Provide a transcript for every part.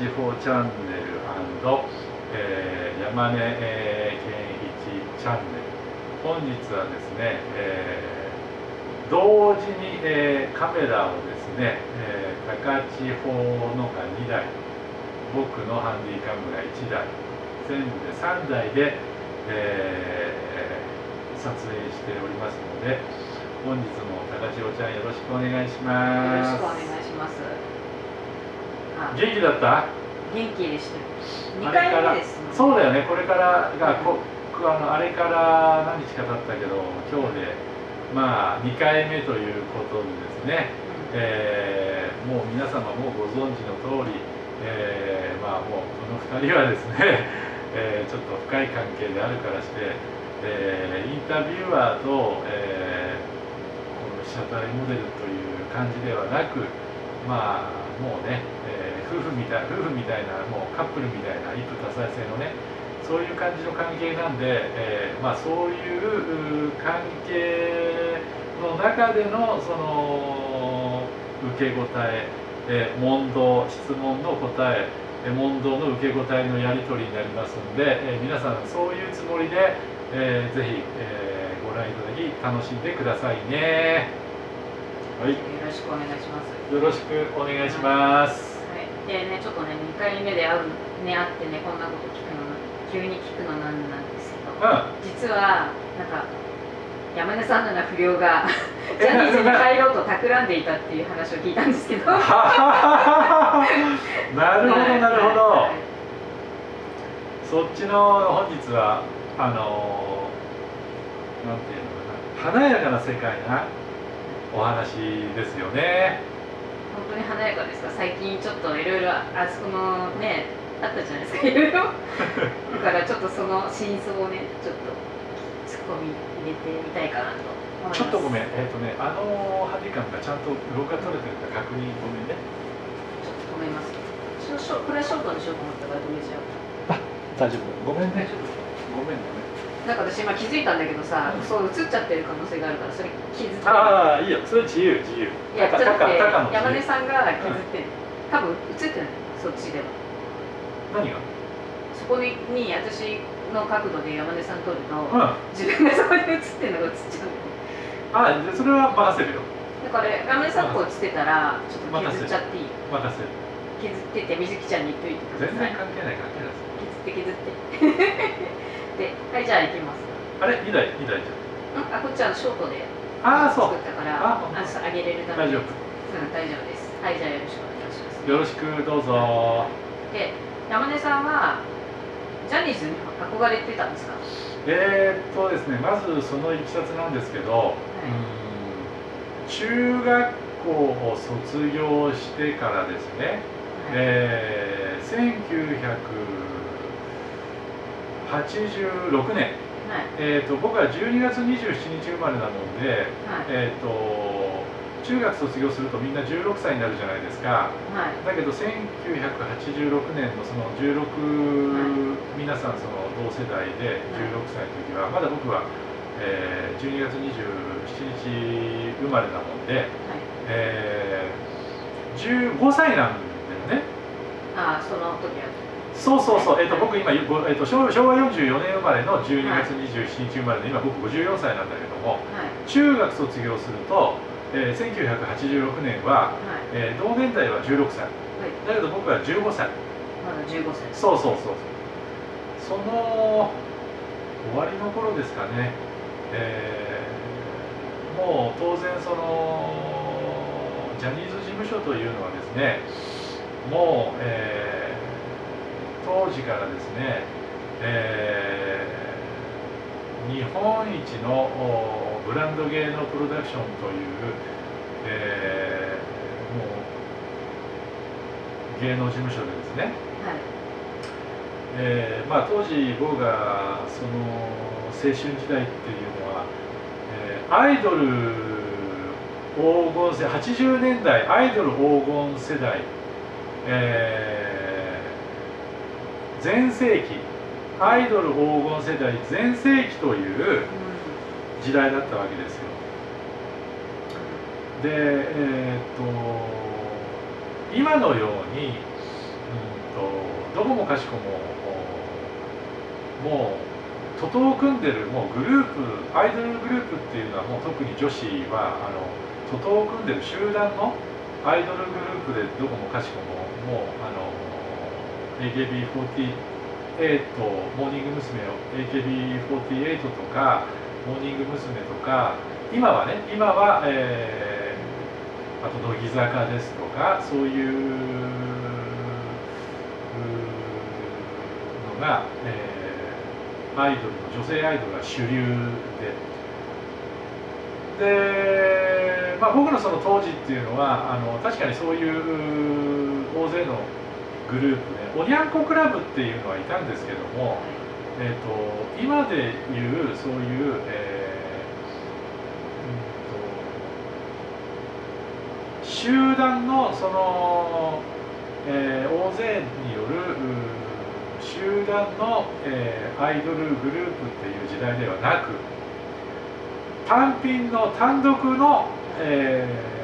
ー、高千穂チャンネルえー、山根、えー、健一チャンネル。本日はですね、えー同時に、えーカメラをですね、えー高千穂のが2台僕のハンディカムが1台全部で3台で、えー撮影しておりますので本日も高千穂ちゃんよろしくお願いします。よろしくお願いします。元気だった？元気でした。二あれから？回目ですね。そうだよね。これからがここあのあれから何日か経ったけど今日でまあ2回目ということでですね。えーもう皆様もご存知の通り、えーまあもうこの2人はですね、えーちょっと深い関係であるからして、えーインタビュアーと、えーこの被写体モデルという感じではなくまあもうね、えー夫婦みたい夫婦みたいなもうカップルみたいな一夫多妻制のねそういう感じの関係なんで、えーまあ、そういう関係の中でのその受け答ええー問答質問の答え問答の受け答えのやり取りになりますので、えー皆さんそういうつもりで、えーぜひ、えーご覧いただき楽しんでくださいね。はい。よろしくお願いします。よろしくお願いします。はい、でねちょっとね2回目で会うね会ってねこんなこと聞くの急に聞くのなんなんですけどうん。実はなんか山根さんのような不良がえジャニーズになな入ろうと企んでいたっていう話を聞いたんですけど。ななるほどなるほど、はい。そっちの本日はあのなんていうのかな華やかな世界なお話ですよね。本当に華やかですか最近ちょっといろいろあそこのねあったじゃないですか。いろいろだからちょっとその真相をねちょっとツッコミ入れてみたいかなとちょっとごめん。えっ、とねあのハディカムがちゃんと動画撮れてるか確認ごめんね。ちょっと止めます。これはショートにしようと思ったから止めちゃう。大丈夫。ごめん大丈夫。ごめんごめんなんか私今気づいたんだけどさ、そう映っちゃってる可能性があるからそれ気づいてああいいよ。それ自由自由。いやちょっと待って山根さんが気づってる、多分映ってない。そっちでは。何が？そこにに私の角度で山根さん撮ると、うん。あ自分がそこに映ってるのが映っちゃうんだよね。じゃあそれは任せるよ。だから山根さんこう映ってたらちょっと削っちゃっていい任せる。削ってて水木ちゃんに言っといてください。全然関係ない関係ない削って削ってではいじゃあ行きます。あれ？2台2台じん。あこっちはショートでああそう。作ったからああげれるために。大丈夫。うん大丈夫です。はいじゃあよろしくお願いします。よろしくどうぞ。で山根さんはジャニーズに憧れてたんですか？えー、っとですねまずそのいきさつなんですけど、うーん中学校を卒業してからですね、えー、1986年、はい。えー、っと僕は12月27日生まれなので、はい。えー、っと中学卒業するとみんな16歳になるじゃないですか。はい。だけど1986年のその16、皆さんその同世代で16歳の時はまだ僕は、えー12月27日生まれなもんで、はい。えー15歳なんだよね。ああその時はそうそうそう、えー、と僕今、ごえー、と昭和昭和44年生まれの12月27日生まれで今僕54歳なんだけどもはい。中学卒業すると、えー1986年は、はい。えー同年代は16歳。はい。だけど僕は15歳。まだ15歳。そうそうそう。その終わりの頃ですかね、えーもう当然そのジャニーズ事務所というのはですねもう、えー当時からですね、えー日本一のおブランド芸能プロダクションという、えーもう芸能事務所でですね、はい。えーまあ、当時僕がその青春時代っていうのは、えーアイドル黄金世80年代アイドル黄金世代、えー、全盛期アイドル黄金世代全盛期という時代だったわけですよ。でえー、っと今のように、うんと、どこもかしこももう徒党を組んでるもうグループアイドルグループっていうのはもう特に女子はあの徒党を組んでる集団のアイドルグループでどこもかしこももうあの AKB48 モーニング娘。AKB48 とかモーニング娘。とか今はね今は、えー、あと乃木坂ですとかそういうのが、えー、アイドルの女性アイドルが主流でで、まあ、僕のその当時っていうのはあの確かにそういう大勢のグループでおにゃんこクラブっていうのはいたんですけども、えーと、今でいうそういう、えー、うんと、集団のその、えー、大勢による集団の、えー、アイドルグループっていう時代ではなく単品の単独の、えー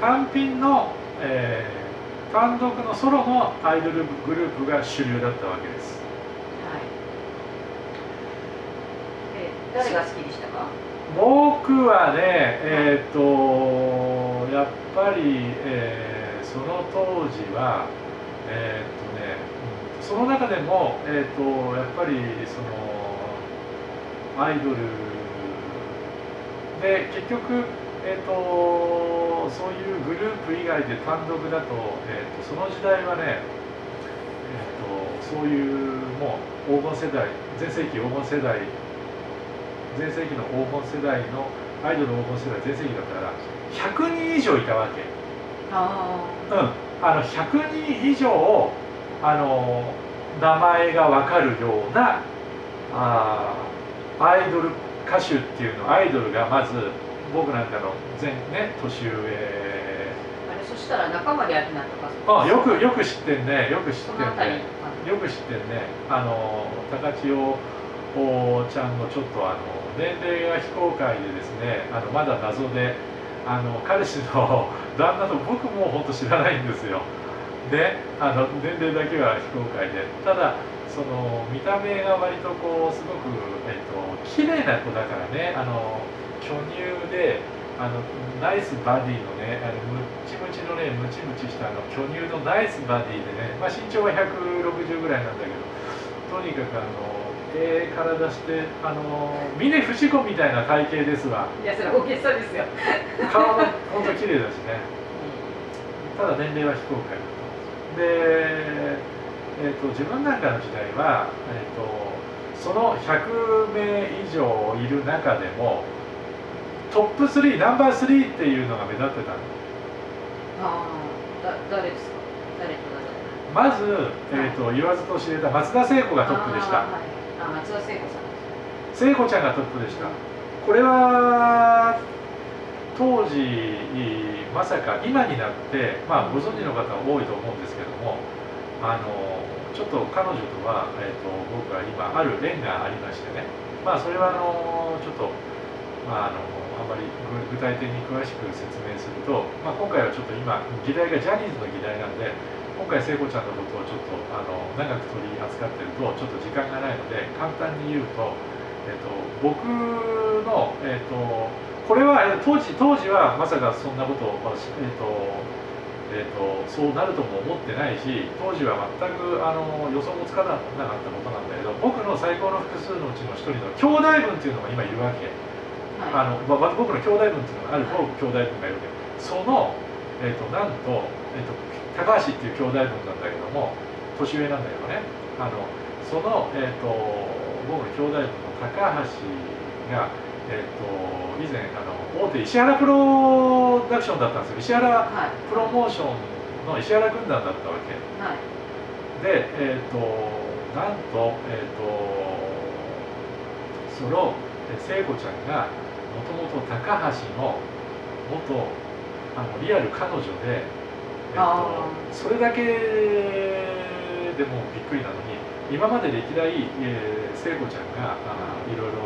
単品の、えー、単独のソロのアイドルグループが主流だったわけです。はい。え誰が好きでしたか？僕はね、えっ、ー、とやっぱり、えー、その当時はえっ、ー、とね、その中でもえっ、とやっぱりそのアイドルで結局えーと、そういうグループ以外で単独だと,、えーと、その時代はね、えーと、そういうもう黄金世代全盛期黄金世代全盛期の黄金世代のアイドル黄金世代全盛期だったら100人以上いたわけ。あ,、うん、あの100人以上あの名前が分かるようなあアイドル歌手っていうのアイドルがまず僕なんかの全ね年上。あれそしたら中森明菜とかあよくよく知ってんね。よく知ってんね。よく知ってんね。あの高千代ちゃんのちょっとあの年齢が非公開でですねあのまだ謎であの彼氏の 旦那と僕も本当知らないんですよ。であの年齢だけは非公開で。ただその見た目が割とこうすごく、えっと綺麗な子だからね。あの巨乳であのナイスバディのねあのムチムチのねムチムチしたあの巨乳のナイスバディでね、まあ、身長は160ぐらいなんだけどとにかくあのええー、体してあの峰不二子みたいな体型ですわ。いやそれ大げさですよ。顔も本当綺麗だしね。ただ年齢は非公開。で、えーと、自分なんかの時代は、えーとその100名以上いる中でもトップ3ナンバー3っていうのが目立ってたの。ああだ誰ですか？誰とまず、えーと、言わずと知れた松田聖子がトップでした。あ、はい、あ松田聖子さん聖子ちゃんがトップでした。これは当時まさか今になってまあご存知の方多いと思うんですけどもあのちょっと彼女とは、えーと、僕は今ある縁がありましてね。まあそれはあのちょっとまああのあまり具体的に詳しく説明すると、まあ、今回はちょっと今議題がジャニーズの議題なんで今回聖子ちゃんのことをちょっとあの長く取り扱ってるとちょっと時間がないので簡単に言うと,、えっと僕の、えっとこれは当時当時はまさかそんなことを、えっとえーと、そうなるとも思ってないし当時は全くあの予想もつかなかったことなんだけど僕の最高の複数のうちの一人の兄弟分っていうのが今いるわけ。あの、まあ、僕の兄弟分っていうのがある方兄弟分がいるわけその、えーと、なんと,、えーと、高橋っていう兄弟分なんだけども年上なんだけどね。あのその、えーと、僕の兄弟分の高橋が、えー、と以前あの大手石原プロダクションだったんですよ。石原プロモーションの石原軍団だったわけ、はい、で、えー、となんと,、えー、とそのえ聖子ちゃんがもともと高橋の元あのリアル彼女で、えっとあ、それだけでもびっくりなのに今まで歴代、えー聖子ちゃんがあいろいろ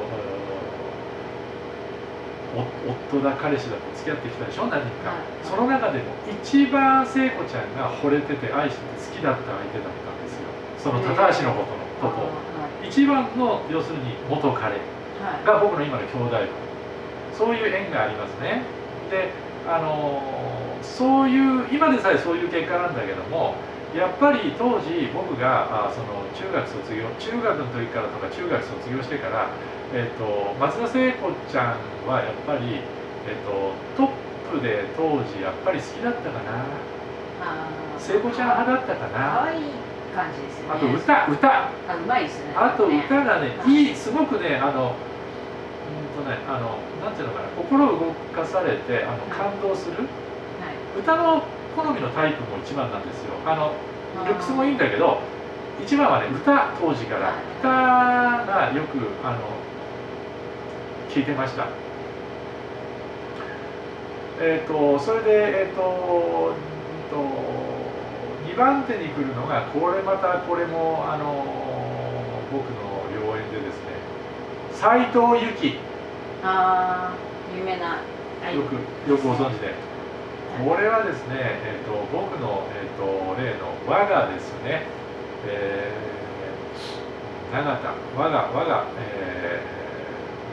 夫だ彼氏だと付き合ってきたでしょ何人か、はいその中でも一番聖子ちゃんが惚れてて愛してて好きだった相手だったんですよ。その高橋のことのこと一番の要するに元彼はい。が僕の今の兄弟分そういう縁がありますね。であのそういう今でさえそういう結果なんだけどもやっぱり当時僕があその中学卒業中学の時からとか中学卒業してから、えっと松田聖子ちゃんはやっぱり、えっとトップで当時やっぱり好きだったかな。聖子ちゃん派だったかな。可愛い感じですよね。あと歌歌。あうまいですね。あとね歌がね、いい、すごくね、あの、うんとね、あの、なんていうのかな、心を動かされて、あの、感動する。はい歌の好みのタイプも一番なんですよ。あの、ルックスもいいんだけど、一番はね、歌、当時から。歌がよく、あの、聞いてました。えっ、と、それで、えっ、と、うんと、2番手に来るのが、これまた、これも、あの、僕の斎藤由貴、あー有名な。はい。よく、よくご存知で。これはですね、えー、と僕の、えー、と例の我がですね、えー、永田我が我が、えー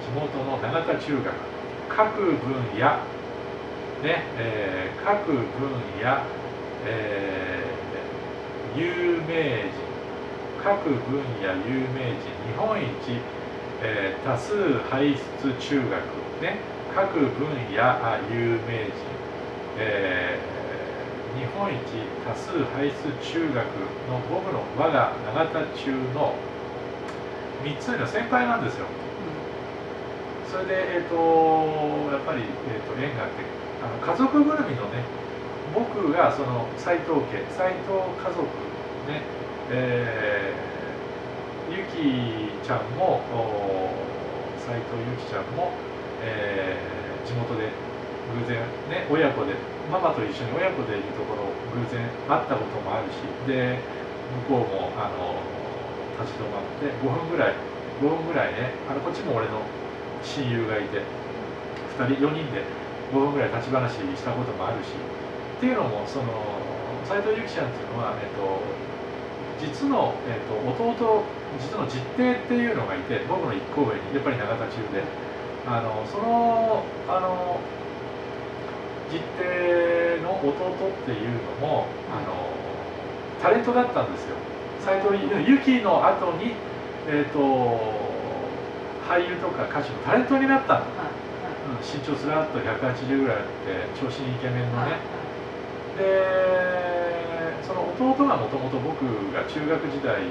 地元の永田中学各分野。ね、えー各分野、えー有名人。各分野有名人。日本一、えー多数輩出中学ね各分野有名人えー日本一多数輩出中学の僕の我が永田中の3つの先輩なんですよ。それで、えー、とやっぱり、えー、と縁があってあの家族ぐるみのね僕がその斎藤家斎藤家族ねえーゆきちゃんも斎藤ゆきちゃんも、えー地元で偶然ね親子でママと一緒に親子でいるところ偶然会ったこともあるしで向こうもあの立ち止まって5分ぐらい5分ぐらいねあのこっちも俺の親友がいて2人4人で5分ぐらい立ち話したこともあるしっていうのもその斎藤由貴ちゃんっていうのは、えっと、実の、えっと、弟実の実弟っていうのがいて僕の1個上にやっぱり永田中で。あのそのあの実弟の弟っていうのもあのタレントだったんですよ。斎藤由貴の後にえっ、と俳優とか歌手のタレントになったうん、身長すらっと180ぐらいあって長身イケメンのはいね、でその弟がもともと僕が中学時代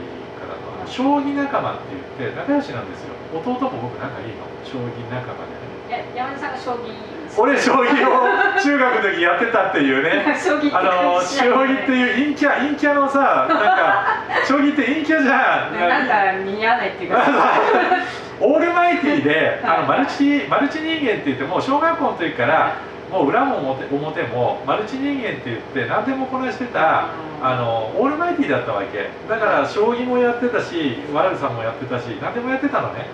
からのあの将棋仲間って言って仲良しなんですよ。弟も僕仲いいの。将棋仲間で。いや山田さんが将棋俺将棋を中学の時やってたっていうね。将棋ってあの将棋っていう陰キャ陰キャのさなんか将棋って陰キャじゃん。ねなんか似合わないっていうか。オールマイティで、あのマはいルチマルチ人間って言ってもう小学校の時からもう裏も表表もマルチ人間って言って何でもこなしてたあのオールティだったわけ。だから将棋もやってたしワールさんもやってたし何でもやってたのね。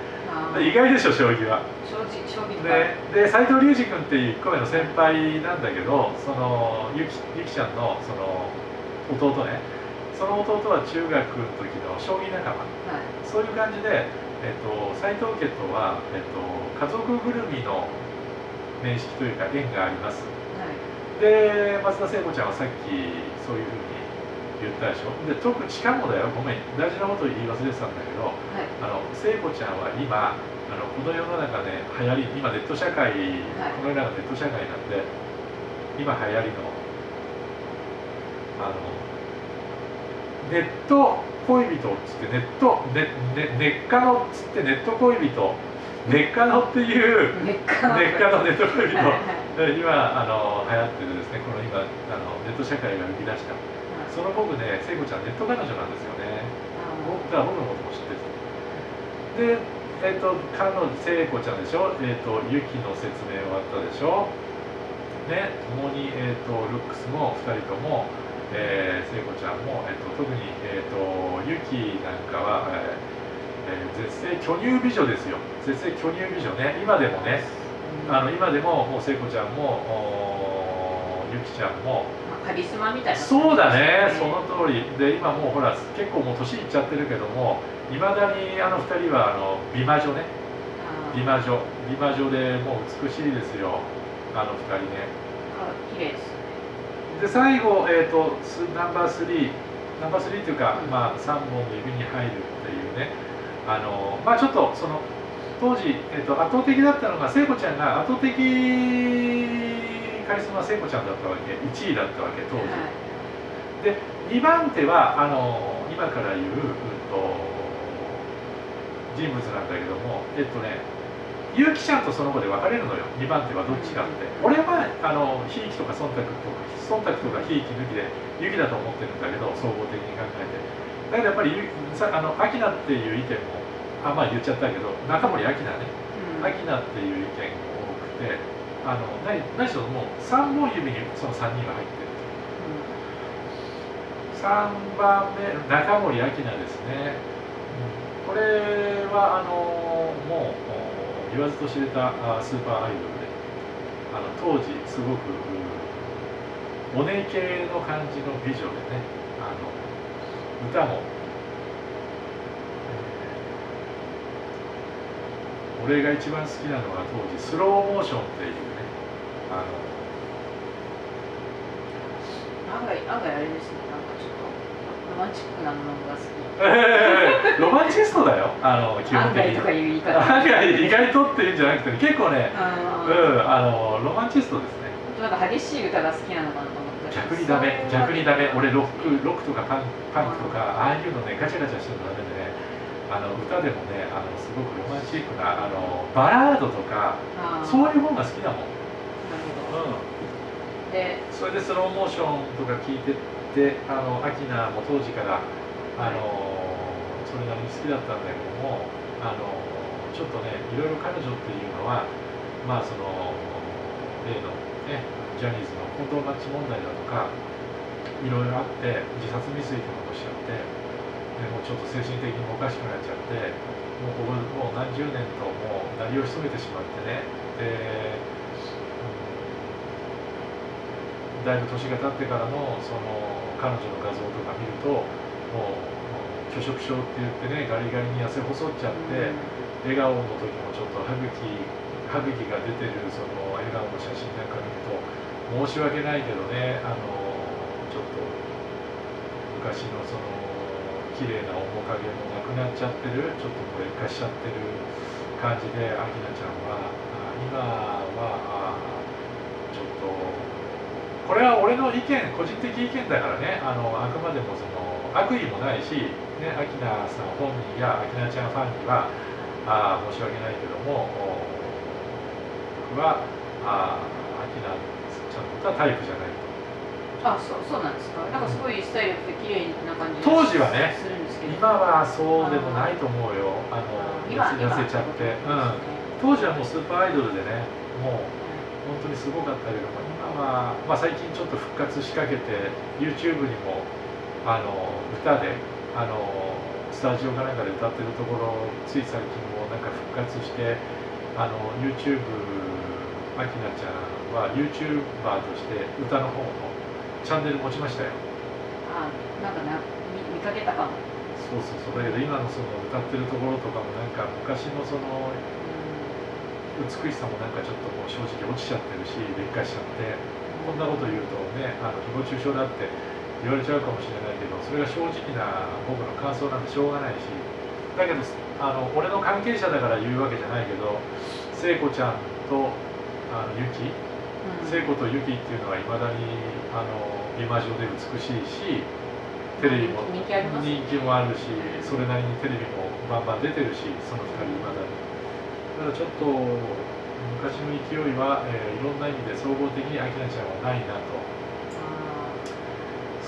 意外でしょ将棋は。将棋将棋とか。でで斎藤隆二君っていう1個目の先輩なんだけどそのゆきゆきちゃんのその弟ね。その弟は中学の時の将棋仲間。はい。そういう感じで、えっと、斎藤家とは、えっと、家族ぐるみの面識というか縁があります。はい。で松田聖子ちゃんはさっきそういうふうに言ったでしょ？で特にしかもだよ。ごめん。大事なことを言い忘れてたんだけどはい。あの聖子ちゃんは今あのこの世の中で流行り今ネット社会、この世の中ネット社会なんで今流行りのあのネット恋人っつってネットねねネッカノっつってネット恋人。ネッカノっていうネッカノネット恋人。はいはいで今あの流行ってるですね。この今あのネット社会が生み出したその僕ね聖子ちゃんネット彼女なんですよね。僕だから僕のことも知ってるでえっと彼女聖子ちゃんでしょ？えっとユキの説明終わったでしょ？ね共にえっとルックスも2人ともえー、聖子ちゃんも、えっと、特に、えっと、ユキなんかは、えーえー、絶世巨乳美女ですよ。絶世巨乳美女ね。今でもね。あの今でももう聖子ちゃんもユキちゃんもカリスマみたいな、そうだね。その通り。で今もうほら結構もう年いっちゃってるけどもいまだにあの2人はあの美魔女ね。美魔女。美魔女でもう美しいですよ。あの2人ね。あ綺麗ですで最後、えーと、ナンバー3ナンバー3というか、うん、まあ、3本の指に入るっていうね。あの、まあ、ちょっとその当時、えーと、圧倒的だったのが聖子ちゃんが圧倒的カリスマ聖子ちゃんだったわけ1位だったわけ当時、はい、で2番手はあの今から言う、うんと、人物なんだけどもえっとね結城ちゃんとその子で分かれるのよ。2番手はどっちかって、俺はあのひいきとか忖度とか忖度とかひいき抜きで雪だと思ってるんだけど総合的に考えて。だけどやっぱりさあの秋菜っていう意見もあまあ言っちゃったけど中森明菜ね、うん、明菜っていう意見が多くてあの何何しろもう3本指にその3人が入ってる、うん、3番目中森明菜ですね、うん、これはあのもう言わずと知れたスーパーアイドルであの当時すごくお姉系の感じの美女でねあの歌も、えー、俺が一番好きなのは当時スローモーションっていうねあの案外案外あれですね。なんかちょっとロマンチックなものが好き。ロマンチストだよ。あの基本的に。案外意外とっていうんじゃなくて結構ねうんあのロマンチストですね。なんか激しい歌が好きなのかなと思って逆にダメ逆にダメ。俺ロックロックとかパンパンクとかああいうのねガチャガチャしてるのダメでねあの歌でもねあのすごくロマンチックなあのバラードとかそういう本が好きだもん。うん、でそれでスローモーションとか聞いてってあのアキナも当時からあのそれなりに好きだったんだけどもあのちょっとねいろいろ彼女っていうのはまあその例のねジャニーズの混同マッチ問題だとかいろいろあって自殺未遂とかをしちゃってでもうちょっと精神的にもおかしくなっちゃってもうここもう何十年ともう鳴りを潜めてしまってね。で、うん、だいぶ年が経ってからのその彼女の画像とか見るともう拒食症って言ってねガリガリに痩せ細っちゃって、笑顔の時もちょっと歯茎歯茎が出てるその笑顔の写真なんか見ると申し訳ないけどねあのちょっと昔のその綺麗な面影もなくなっちゃってるちょっと劣化しちゃってる感じで明菜ちゃんは今はちょっとこれは俺の意見個人的意見だからねあのあくまでもその悪意もないし、ね、アキナさん本人やアキナちゃんファンにはあ申し訳ないけども僕はあアキナちゃんとはタイプじゃない。あそうそうなんですか。なんかすごいスタイルって綺麗な感じ当時はね今はそうでもないと思うよ。あの痩せちゃって、うん、当時はもうスーパーアイドルでねもう本当にすごかったけども今は、まあ、最近ちょっと復活しかけて YouTube にもあの歌であのスタジオかなんかで歌ってるところつい最近もなんか復活してあの YouTube アキナちゃんは YouTuber として歌の方のチャンネル持ちましたよ。あなんかな見見かけたかも。そうそうそう。だけど今のその歌ってるところとかもなんか昔のその美しさもなんかちょっともう正直落ちちゃってるし劣化しちゃってこんなこと言うとねあの誹謗中傷だって言われちゃうかもしれないけどそれが正直な僕の感想なんてしょうがないしだけどあの俺の関係者だから言うわけじゃないけど聖子ちゃんとあのユキ、聖子とユキっていうのはいまだにあの美魔女で美しいしテレビも人気もあるしそれなりにテレビもバンバン出てるしその2人いまだに。だからちょっと昔の勢いは、えー、いろんな意味で総合的に明菜ちゃんはないなと。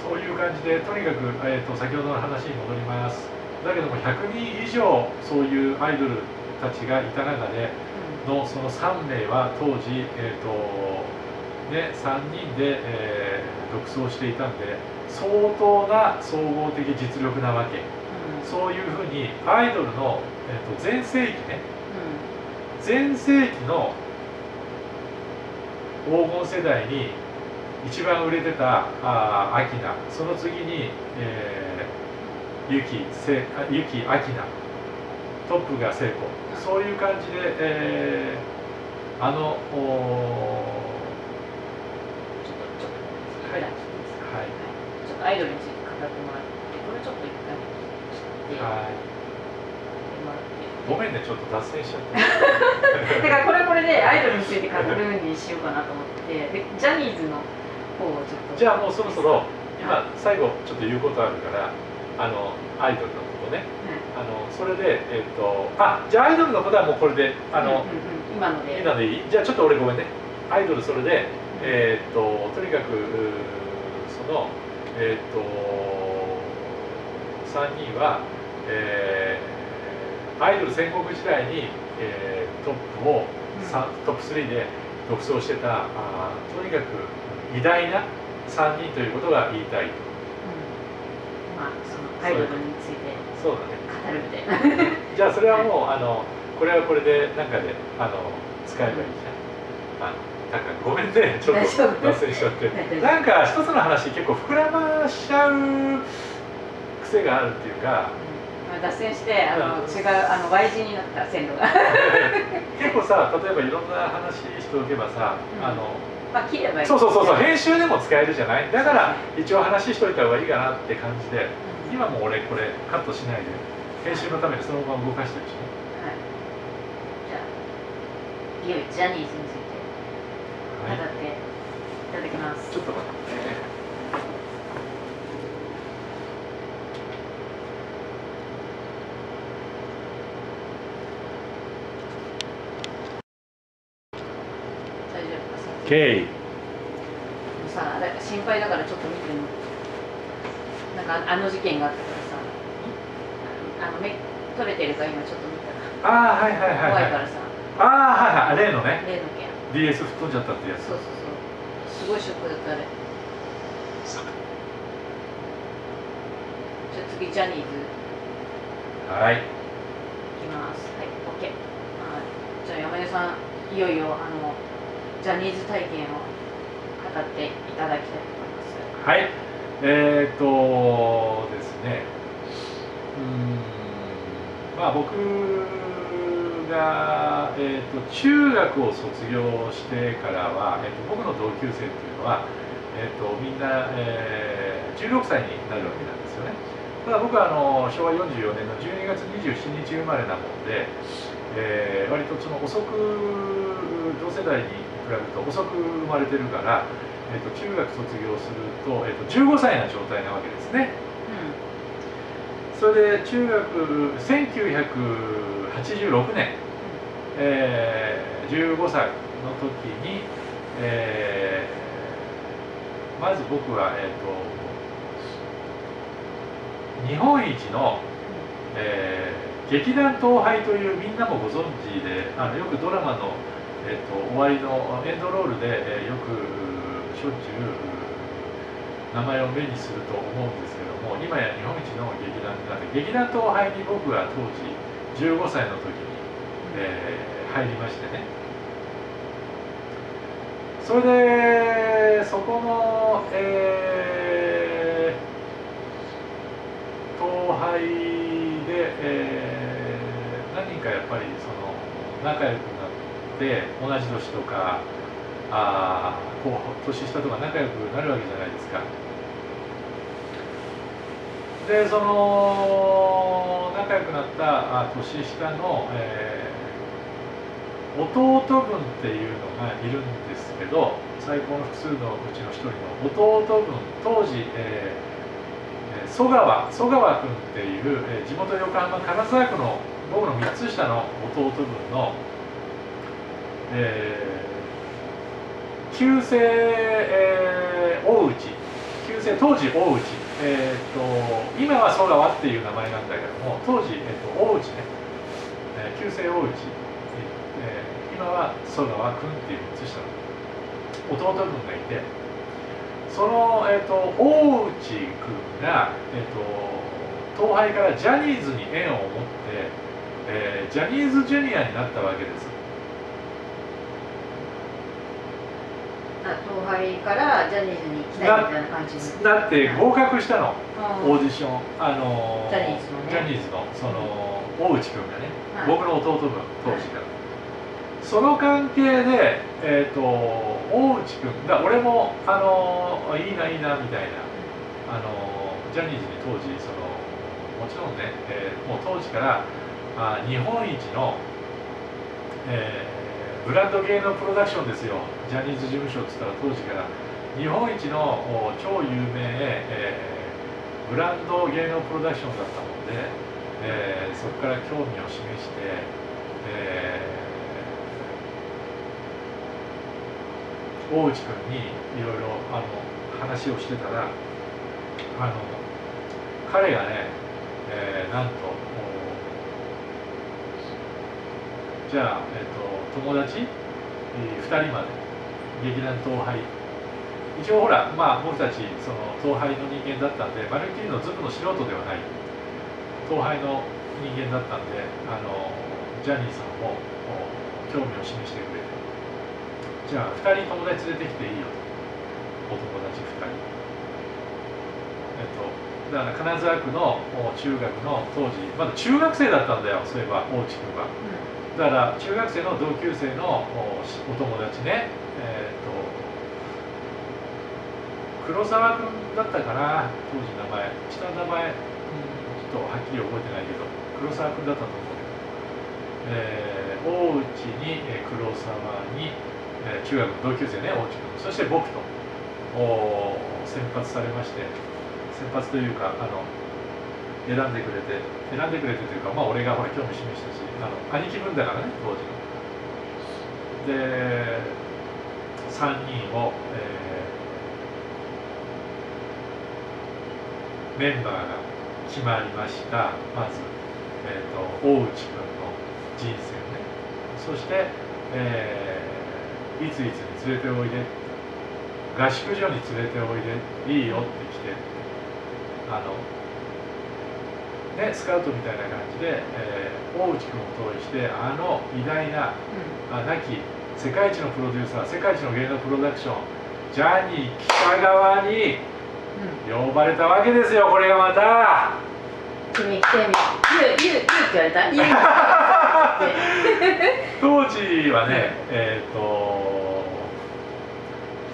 そういう感じでとにかく、えーと、先ほどの話に戻ります。だけども100人以上そういうアイドルたちがいた中でのその3名は当時、えーとね、3人で、えー独走していたんで相当な総合的実力なわけ。そういうふうにアイドルの、えー、と全盛期ね。全盛期の黄金世代に一番売れてたあアキナ。その次に、えー、ユキせあユキアキナ。トップが聖子そういう感じで、えー、あのおとはい、はい。ちょっとアイドルについて語ってもらってこれちょっと一回切ってはい。ごめんねちょっと脱線しちゃって。だからこれこれでアイドルについて語るにしようかなと思って。でジャニーズの方をちょっとじゃあもうそろそろ今最後ちょっと言うことあるからあのアイドルのことね。あのそれでえっ、とあじゃあアイドルのことはもうこれであの、うんうんうん。今ので。今でいい？じゃあちょっと俺ごめんね。アイドルそれでえっ、ととにかくうーそのえっ、と3人は、えーアイドル戦国時代に、えートップを、さトップ3で独走してたあーとにかく偉大な3人ということが言いたいと。うん。まあそのアイドルについてそうだね。語るみたいな。じゃあそれはもうあのこれはこれでなんかであの使えばいいじゃん。あなんかごめんねちょっと脱線しちゃって。なんか一つの話結構膨らましちゃう癖があるっていうかまあ脱線してあの違うあの Y 字になった線路が。結構さ例えばいろんな話しておけばさ、うん。あのまあ切ればいい。そうそうそうそう編集でも使えるじゃない？だから一応話しといた方がいいかなって感じでうん。今も俺これカットしないで編集のためにそのまま動かしてるしね。はい。じゃあいよいよジャニーズはいっていただきます、ちょっと待って。ね大丈夫かさ OK さ心配だからちょっと見てみなんかあの事件があったからさ。あの目取れてるか今ちょっと見たら。ああはいはいはいはい。怖いからさ。ああはいはい。例のね。例の件 DS 吹っ飛んじゃったってやつ。そうそうそう。すごいショックだったあれ。じゃあ次ジャニーズ。はい。いきます。はい OK はい。じゃあ山根さんいよいよあのジャニーズ体験を語っていただきたいと思います。はい。えー、とですね。うーん。まあ僕が、えー、と中学を卒業してからは、えー、と僕の同級生っていうのは、えー、とみんな、えー16歳になるわけなんですよね。ただ僕はあの昭和44年の12月27日生まれなもんで、えー割とその遅く同世代に比べると遅く生まれてるから、えー、と中学卒業すると,、えー、と15歳な状態なわけですね。それで中学1986年、えー15歳の時に、えーまず僕は、えー、と日本一の、えー劇団東杯というみんなもご存知であのよくドラマの、えー、と終わりのエンドロールで、えーよくしょっちゅう名前を目にすると思うんですけども今や日本一の劇団になって劇団東杯に僕は当時15歳の時に、えー入りましてね。それでそこの、えー東杯で、えー何人かやっぱりその仲良くなって同じ年とかあこう年下とか仲良くなるわけじゃないですか。でその仲良くなったあ年下の、えー弟分っていうのがいるんですけど最高の複数のうちの一人の弟分当時、えー曽川曽川君っていう、えー地元横浜金沢区の僕の3つ下の弟分の、えー旧姓、えー大内。旧姓当時大内、えー、と今は曽川っていう名前なんだけども当時、えー、と大内ね、えー旧姓大内、えー今は曽川君っていう移したの弟君がいて。その、えー、と大内君が、えー、と東廃からジャニーズに縁を持って、えージャニーズジュニアになったわけですあ東廃からジャニーズに行きたいみたいな感じに。だって合格したの。うん。オーディション。あのジャニーズのね。ジャニーズの。その大内君がね、はい。僕の弟分当時から、その関係でえっ、と大内君だ俺もあのいいないいなみたいなあのジャニーズに当時そのもちろんね、えーもう当時からあ日本一の、えーブランド芸能プロダクションですよ。ジャニーズ事務所っつったら当時から。日本一の超有名、えーブランド芸能プロダクションだったもんで、えーそこから興味を示して、えー大内君にいろいろあの話をしてたらあの彼がね、えーなんとじゃあ、えっと友達、え2人まで。劇団東廃一応ほらまあ僕たちその東廃の人間だったんでマルティーノズブの素人ではない。東廃の人間だったんであのジャニーさんも興味を示してくれて。じゃあ2人友達連れてきていいよと。お友達2人。えっとだから金沢区の中学の当時まだ中学生だったんだよそういえば大内君は。だから中学生の同級生のお友達ね。えっと黒沢君だったかな。当時名前。下の名前、うん。ちょっとはっきり覚えてないけど黒沢君だったと思うけど、えー大内に、えー黒沢に、えー中学の同級生ね大内君そして僕とお選抜されまして。選抜というかあの選んでくれて選んでくれてというかまあ俺がほら興味示したしあの兄貴分だからね当時の。で3人を、えーメンバーが決まりました。まず、えー、と大内君の人生をね。そして、えーいついつに連れておいで。合宿所に連れておいで。いいよって来て。あのねスカウトみたいな感じで、えー大内君を通してあの偉大なあ亡き世界一のプロデューサー世界一の芸能プロダクションジャニー北川に呼ばれたわけですよこれがまた。君来てみゆうゆって言われた？当時はねえっ、と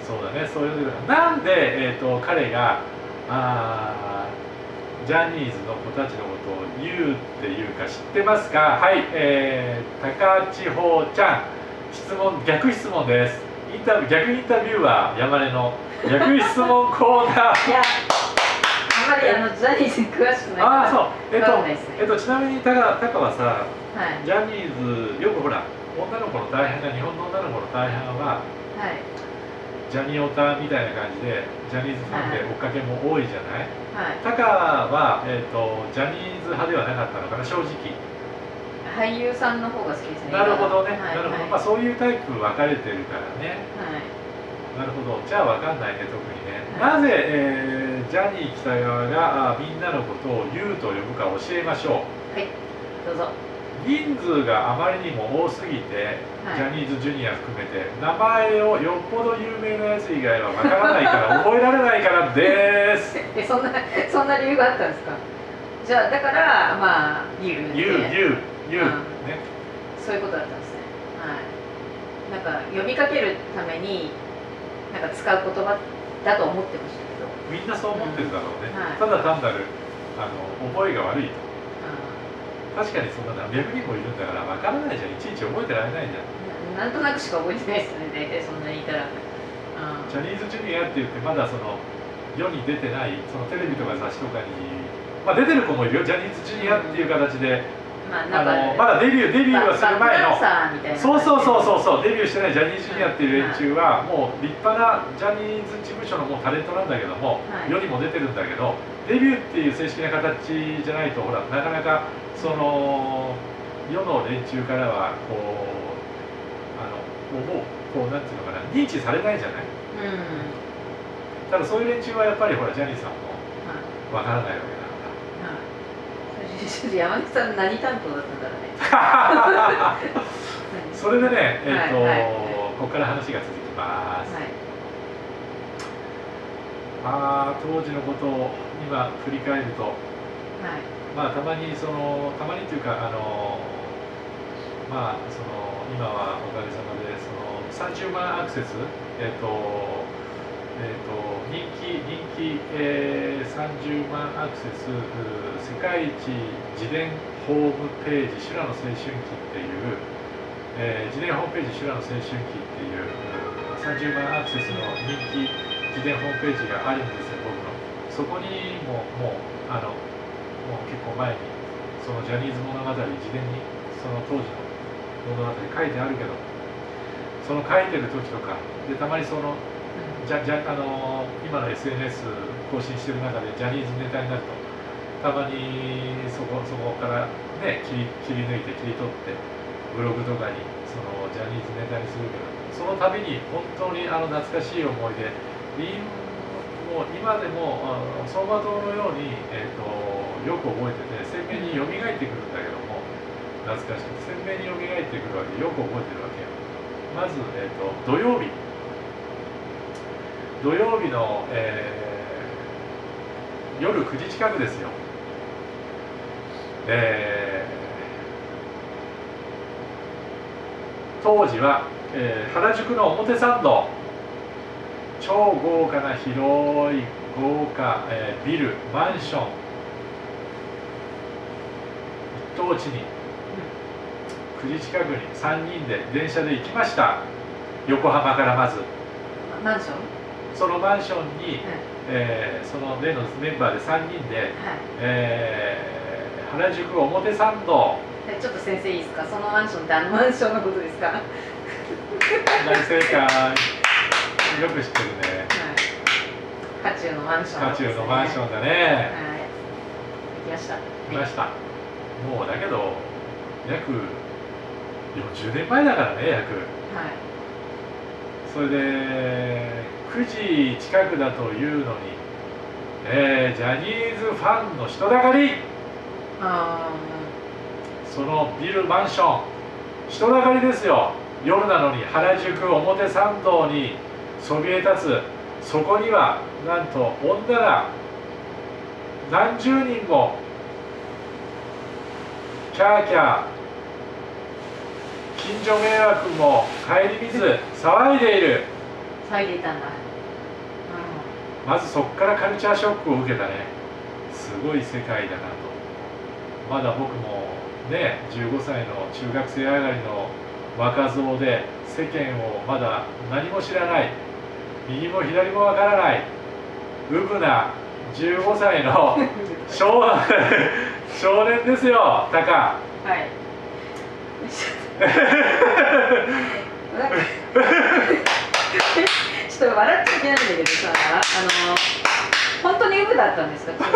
そうだねそういうなんで、えー、と彼があージャニーズの子たちのことを言うっていうか知ってますか？はい、えー、高千穂ちゃん。質問逆質問です。インタビュー逆インタビューは山根の 逆質問コーナー。いやあんまりあのジャニーズに詳しくないああそう。えっ、とえっ、とちなみにタカタカはさはい。ジャニーズよくほら女の子の大半が日本の女の子の大半ははい。ジャニオタみたいな感じでジャニーズファンで追っかけも多いじゃない、はい？タカは、えー、とジャニーズ派ではなかったのかな正直。俳優さんの方が好きですね。なるほどね、はいなるほど、はいまあ、そういうタイプ分かれてるからね。はい。なるほど。じゃあ分かんないね特にね、はなぜ、えージャニー喜多川があみんなのことを言うと呼ぶか教えましょう。どうぞ人数があまりにも多すぎて、はい。ジャニーズジュニア含めて名前をよっぽど有名なやつ以外はわからないから覚えられないからです。えそんなそんな理由があったんですか？じゃあだからまあ言うって。言う言うね。そういうことだったんですね。はい。なんか呼びかけるためになんか使う言葉だと思ってましたけど。みんなそう思ってるだろうね、はい。ただ単なるあの覚えが悪いと。う確かにそんな。何百人もいるんだからわからないじゃん。いちいち覚えてられないじゃん。んななんとなくしか覚えてないですね大体そんなにいたら。うん。ジャニーズジュニアって言ってまだその世に出てないそのテレビとか雑誌とかに、まあ、出てる子もいるよ。ジャニーズジュニアっていう形で、あまあなんかのまだデビューデビューをする前の。そうそうそうそうそうデビューしてないジャニーズジュニアっていう連中はもう立派なジャニーズ事務所のもうタレントなんだけども、はい。世にも出てるんだけどデビューっていう正式な形じゃないとほらなかなかその世世の連中からはこうあのもうこうなんていうのかな認知されないじゃない？うん。ただそういう連中はやっぱりほらジャニーさんもはい。わからないわけだ山口さん何担当だったんだろうね。それでねえっ、と、はい。はい。ここから話が続きます、はい。ああ当時のことを今振り返るとはい。まあたまにそのたまにというかあのまあその今はおかげさまでその30万アクセスえっ、とえっ、と人気人気、えー、30万アクセス世界一自伝ホームページ修羅の青春期っていう、えー自伝ホームページ修羅の青春期っていうう30万アクセスの人気自伝ホームページがあるんですよ僕の。そこにももうあのもう結構前にそのジャニーズ物語自伝にその当時の物語書いてあるけどその書いてる時とかでたまにそのじゃじゃあの今の SNS 更新してる中でジャニーズネタになると。たまにそこそこからね切り切り抜いて切り取ってブログとかにそのジャニーズネタにするけどその度に本当にあの懐かしい思い出。もう今でもあの走馬灯のように、えー、とよく覚えてて鮮明に蘇ってくるんだけども懐かしく鮮明に蘇ってくるわけよく覚えてるわけよ。まず、えー、と土曜日。土曜日の、えー夜9時近くですよ。えー当時は、えー原宿の表参道。超豪華な広い豪華、えービルマンション。一等地に。9時近くに3人で電車で行きました。横浜からまず。マンション？そのマンションに、うんえーその例のメンバーで3人で、はい。えー原宿表参道。えちょっと先生いいですか？そのマンションってあのマンションのことですか？はい大正解よく知ってるね。渦中のマンション渦中のマンションだね。はい。行きました。来ました。もうだけど約40年前だからね約。はい。それで9時近くだというのに、えージャニーズファンの人だかり。あそのビルマンション人だかりですよ。夜なのに原宿表参道にそびえ立つ。そこにはなんと女が何十人もキャーキャー近所迷惑も顧みず騒いでいる。ー騒いでいたんだまずそこからカルチャーショックを受けたね。すごい世界だなと。まだ僕もね15歳の中学生上がりの若造で世間をまだ何も知らない。右も左もわからない。うぶな15歳の 少年ですよタカ。はい なんかちょっと笑っちゃいけないんだけどさあの本当にウブだったんですか？中学生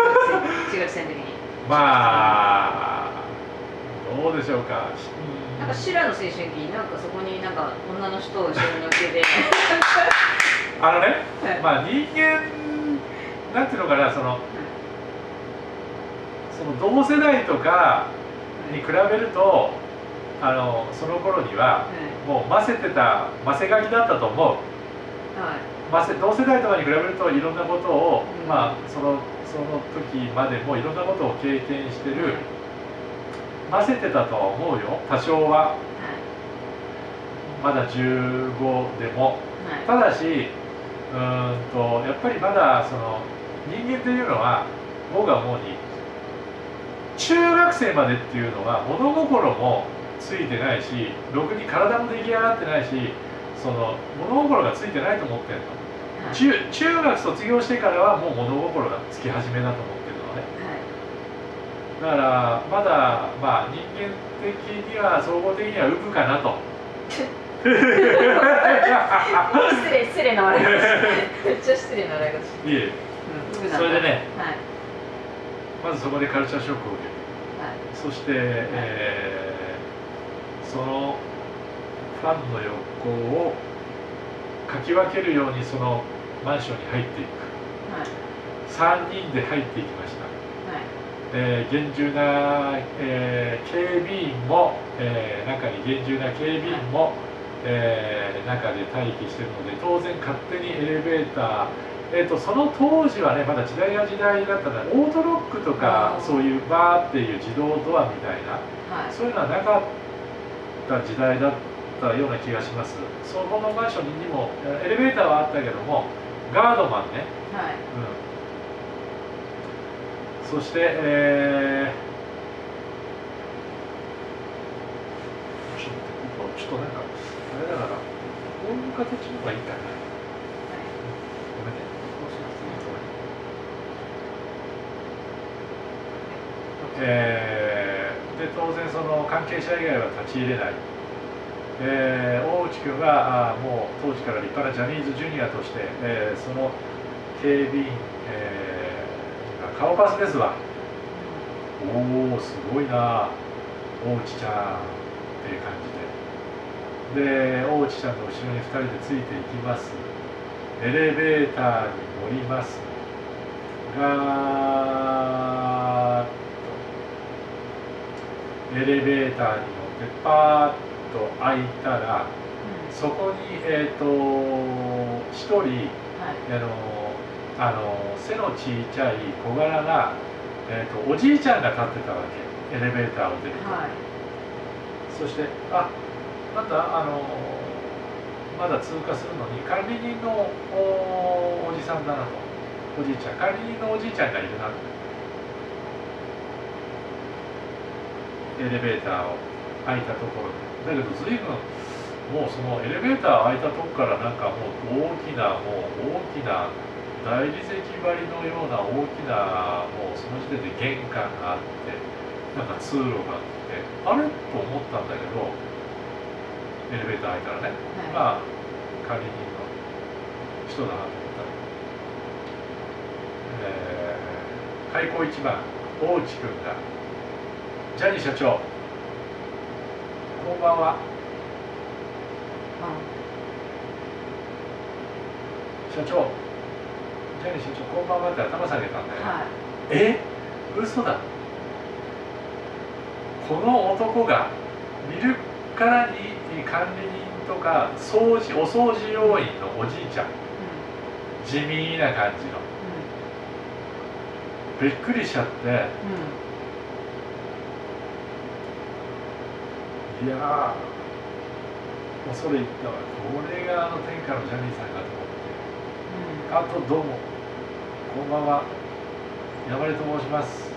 中学生の時に。まあどうでしょうか。なんか修羅の青春期になんかそこになんか女の人を後ろに乗っけて。あのねはい。まあ人間なんていうのかなそのその同世代とかに比べるとあのその頃にはもうませてたませがきだったと思う。はいませ同世代とかに比べるといろんなことを、うん。まあそのその時までもいろんなことを経験してるませてたとは思うよ。多少は。まだ15でも。はい。ただしうーんとやっぱりまだその人間っていうのは僕が思うに中学生までっていうのは物心もついてないしろくに体も出来上がってないしその物心がついてないと思ってるの。はい。中中学卒業してからはもう物心がつき始めだと思ってるのね。はい。だからまだまあ人間的には総合的にはウブかなと。失礼失礼な笑い方めっちゃ失礼な笑い方。いえ。うんそれでねはい。まずそこでカルチャーショックを受ける。はい。そして、えーそのファンの横をかき分けるようにそのマンションに入っていく。はい。3人で入っていきました、はい。えー厳重な、えー警備員も、えー中に厳重な警備員も、えー中で待機しているので当然勝手にエレベーター、えー、とその当時はねまだ時代が時代だったのでオートロックとかそういうバーっていう自動ドアみたいなはい。そういうのはなかった時代だったような気がします。そこのマンションにもえーエレベーターはあったけどもガードマンね。はい。うん、そして、えー、ちょっとなんかあれだからこういう形の方がいいかな。えーで当然その関係者以外は立ち入れない、えー大内君はあもう当時から立派なジャニーズジュニアとして、えーその警備員、えー顔パスですわ。おおすごいな。大内ちゃんっていう感じで。で大内ちゃんの後ろに2人でついていきます。エレベーターに乗ります。がーっと。エレベーターに乗ってパーッと。開いたらうん。そこにえっ、と1人はい。あのあの背の小さい小柄な、えー、とおじいちゃんが立ってたわけ。エレベーターを出ると、はい。そしてあなんだあのまだ通過するのに管理人のおおじさんだなと。おじいちゃん管理人のおじいちゃんがいるなエレベーターを開いたところでだけど随分もうそのエレベーター開いたとこからなんかもう大きなもう大きな大理石張りのような大きなもうその時点で玄関があってなんか通路があってあれ？と思ったんだけどエレベーター開いたらねはい。まあ管理人の人だなと思ったら、えー開口一番大内君が「ジャニー社長こんばんは。社長。ジャニー社長こんばんは」って頭下げたんだよ、はい。え？嘘だ。この男が見るからに管理人とか掃除お掃除要員のおじいちゃん。う地味な感じの。びっくりしちゃって。んうんいやー恐れ入ったわ。これがあの天下のジャニーさんかと思って。あとどうもこんばんは山根と申します。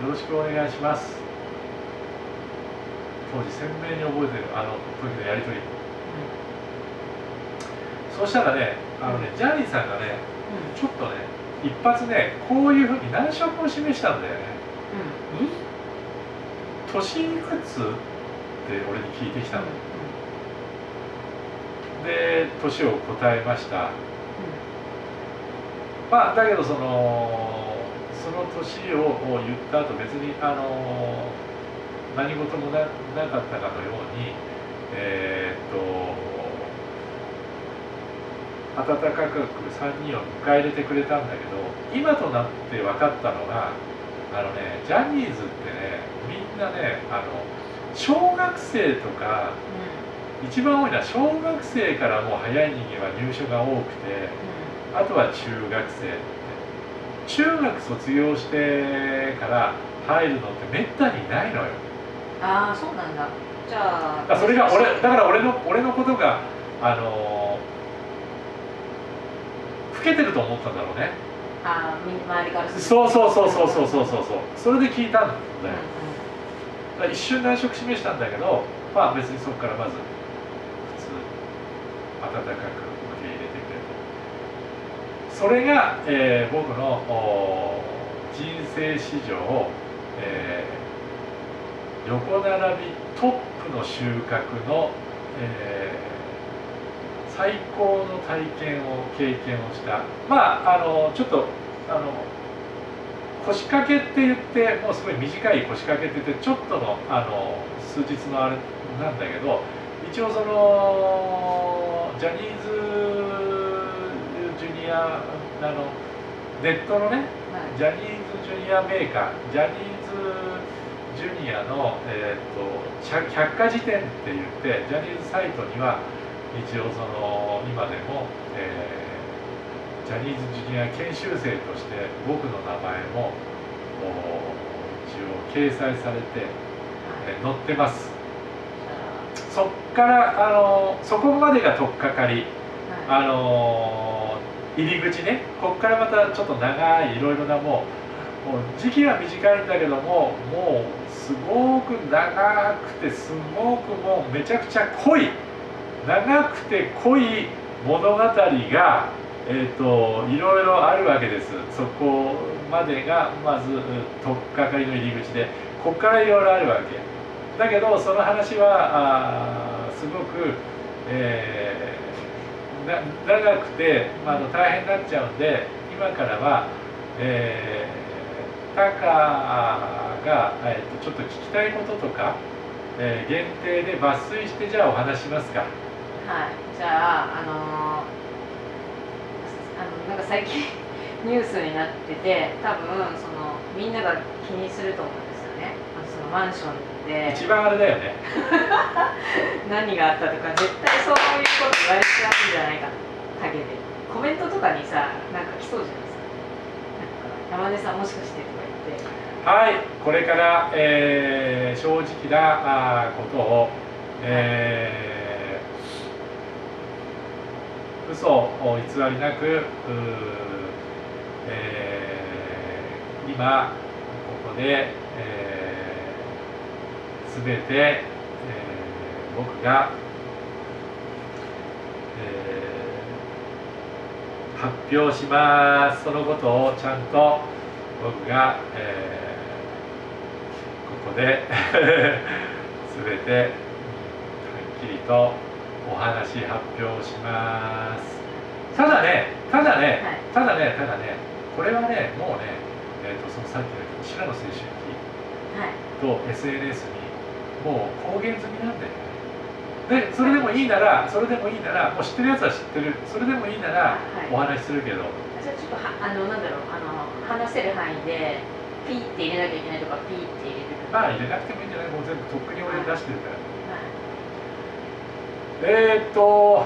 よろしくお願いします。当時鮮明に覚えてるあの時のやり取り。そうしたらねあのねジャニーさんがねうん。ちょっとね一発ねこういうふうに難色を示したんだよね。うん。年いくつって俺に聞いてきたの。で年を答えました。まあだけどそのその年を言った後別にあの何事もななかったかのようにえーっと温かく3人を迎え入れてくれたんだけど今となって分かったのがあのねジャニーズってねみんなねあの小学生とか、うん、一番多いのは小学生からもう早い人間は入所が多くて、うん、あとは中学生って。中学卒業してから入るのってめったにないのよ。ああそうなんだ。じゃあそれが俺だから俺の俺のことがあの老けてると思ったんだろうね。ああ周りからそうそうそうそうそうそうそう。それで聞いたんだよ、うん。一瞬難色示したんだけどまあ別にそこからまず普通温かく受け入れてくれと。それが、えー僕の人生史上、えー横並びトップの収穫の、えー最高の体験を経験をした。まああのちょっとあの腰掛けって言ってもうすごい短い腰掛けって言ってちょっとのあの数日のあれなんだけど一応そのジャニーズジュニアあのネットのねはい。ジャニーズジュニアメーカージャニーズジュニアの、えー、と百百科事典って言ってジャニーズサイトには一応その今でも、えージャニーズジュニア研修生として僕の名前もお一応掲載されて、えー載ってます。そっからあのそこまでが取っかかりはい。あのー入り口ね。ここからまたちょっと長いいろいろなもうもう時期は短いんだけどももうすごく長くてすごくもうめちゃくちゃ濃い長くて濃い物語が、えー、といろいろあるわけです。そこまでがまず取っかかりの入り口でここからいろいろあるわけ。だけどその話はあすごく、えーな長くて、まあ、大変になっちゃうんで今からは、えー、タカが、えーとちょっと聞きたいこととか、えー限定で抜粋してじゃあお話ししますか。はい、じゃあ、あのーあのなんか最近 ニュースになってて、多分そのみんなが気にすると思うんですよね。あのそのマンションで一番あれだよね。何があったとか、絶対そういうこと言われちゃうんじゃないかな、陰で。コメントとかにさ、なんか来そうじゃないですか。なんか山根さんもしかしてとか言って、はい、これから、えー正直なあーことを、えー嘘を偽りなく、えー今ここで、えー、全て、えー僕が、えー発表します。そのことをちゃんと僕が、えーここで 全てはっきりとお話発表します。ただねただね、はい。ただねただねこれはねもうね、えー、とそのさっきの白の青春期はい、と SNS にもう公言済みなんだよね。でそれでもいいならそれでもいいならもう知ってるやつは知ってる。それでもいいならはい。お話しするけど、じゃあちょっとはあのなんだろうあの話せる範囲でピーって入れなきゃいけないとかピーって入れてまあ入れなくてもいいんじゃない？もう全部とっくに俺出してるから。はいえー、っと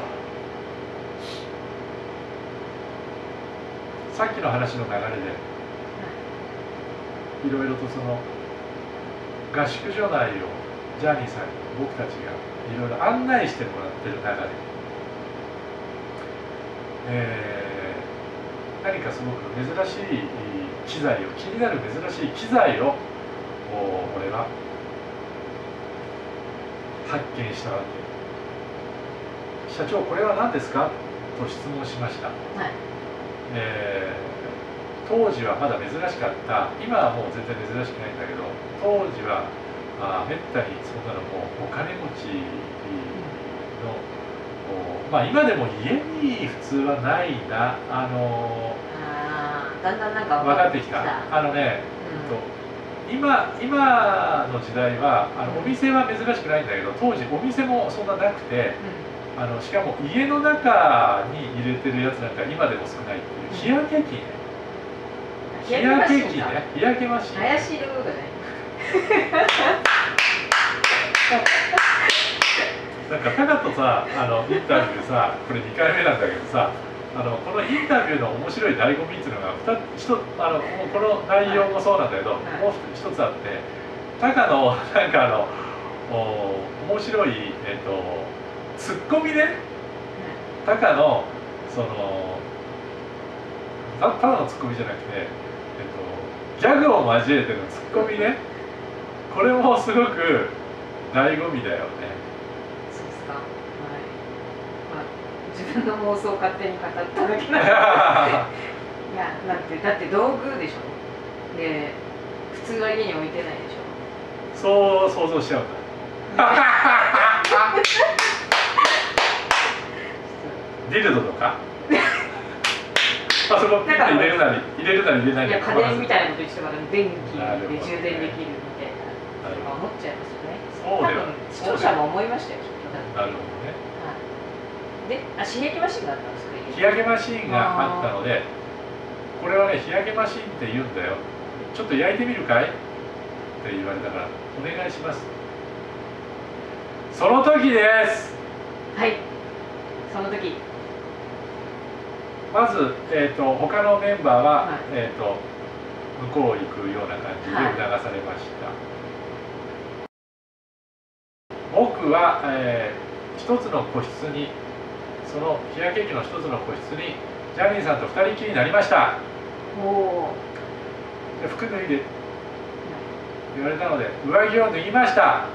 さっきの話の流れでい。ろいろとその合宿所内をジャーニーさんに僕たちがいろいろ案内してもらってる中で、えー何かすごく珍しい機材を気になる珍しい機材をお俺は発見したわけ社長これは何ですか？と質問しました。はい。えー当時はまだ珍しかった。今はもう全然珍しくないんだけど当時はあーめったにそんなのもうお金持ちの、おまあ今でも家に普通はないな。あのだんだんなんか分かってきた。あのね、うん。えっと今今の時代はあのお店は珍しくないんだけど当時お店もそんななくてあのしかも家の中に入れてるやつなんか今でも少ないっていう。日焼け器ね。日日焼焼け器ね。日焼けマシン怪しいところだね。なんかタカとさあのインタビューさこれ2回目なんだけどさあのこのインタビューの面白い醍醐味っていうのが2つあのもうこの内容もそうなんだけど、はい。もう一つあってタカのなんかあのお面白いえっ、とツッコミね。タカのそのたただのツッコミじゃなくて、えっと、ギャグを交えてのツッコミね。これもすごく醍醐味だよね。そうですか。はい。まあ自分の妄想を勝手に語っただけなんで。いやだってだって道具でしょ。で普通は家に置いてないでしょ。そう想像しちゃうんだ ディルドとか？あそこピッと入れるなり入れるなり入れないいや家電みたいなこと言ってたから電気で充電できるみたいな思っちゃいますよね。そうだよ。者も思いましたよなるほどね。はい。であ日焼けマシンがあったんですか日焼けマシーンがあったのでこれはね日焼けマシーンって言うんだよ。ちょっと焼いてみるかい？って言われたからお願いします。その時です！はい。その時まず、えー、と他のメンバーは、はい。えー、と向こう行くような感じではい。促されました、僕は、えー一つの個室にその日焼け機の一つの個室にジャニーさんと二人きりになりました。おおで服脱いで言われたので上着を脱ぎました。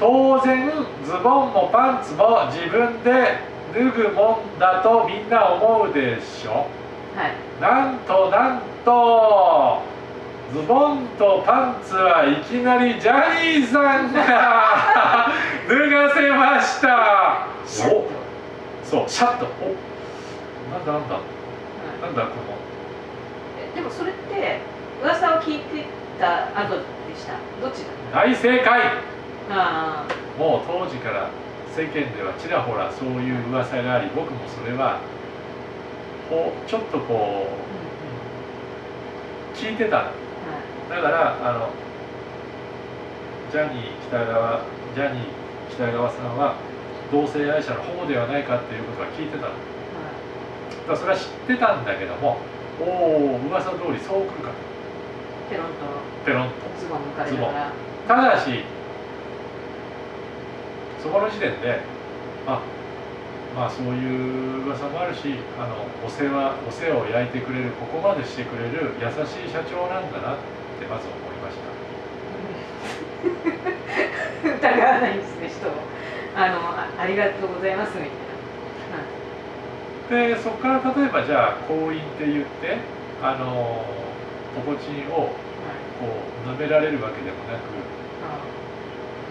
当然ズボンもパンツも自分で脱ぐもんだとみんな思うでしょ？はい。なんとなんとズボンとパンツはいきなりジャニーさんが 脱がせました。おそうシャッとおなんだなんだ？はい。なんだこの？えでもそれって噂を聞いてた後でしたどっちだ大正解あもう当時から世間ではちらほらそういう噂があり僕もそれはこうちょっとこあ、う聞いてた。はだからあのジャニー北川ジャニー北川さんは同性愛者の保護ではないかっていうことは聞いてた。のだそれは知ってたんだけどもおお噂通りそう来るかいペロンとペロンとズボン抜かれながら。ただしそこの時点であまあそういう噂もあるしあのお世話お世話を焼いてくれるここまでしてくれる優しい社長なんだなってまず思いました。疑わないんですね人を。あのあありがとうございますみたいな、はい。でそこから例えばじゃあ婚姻って言ってあのポコチンをはい。こう舐められるわけでもなくあ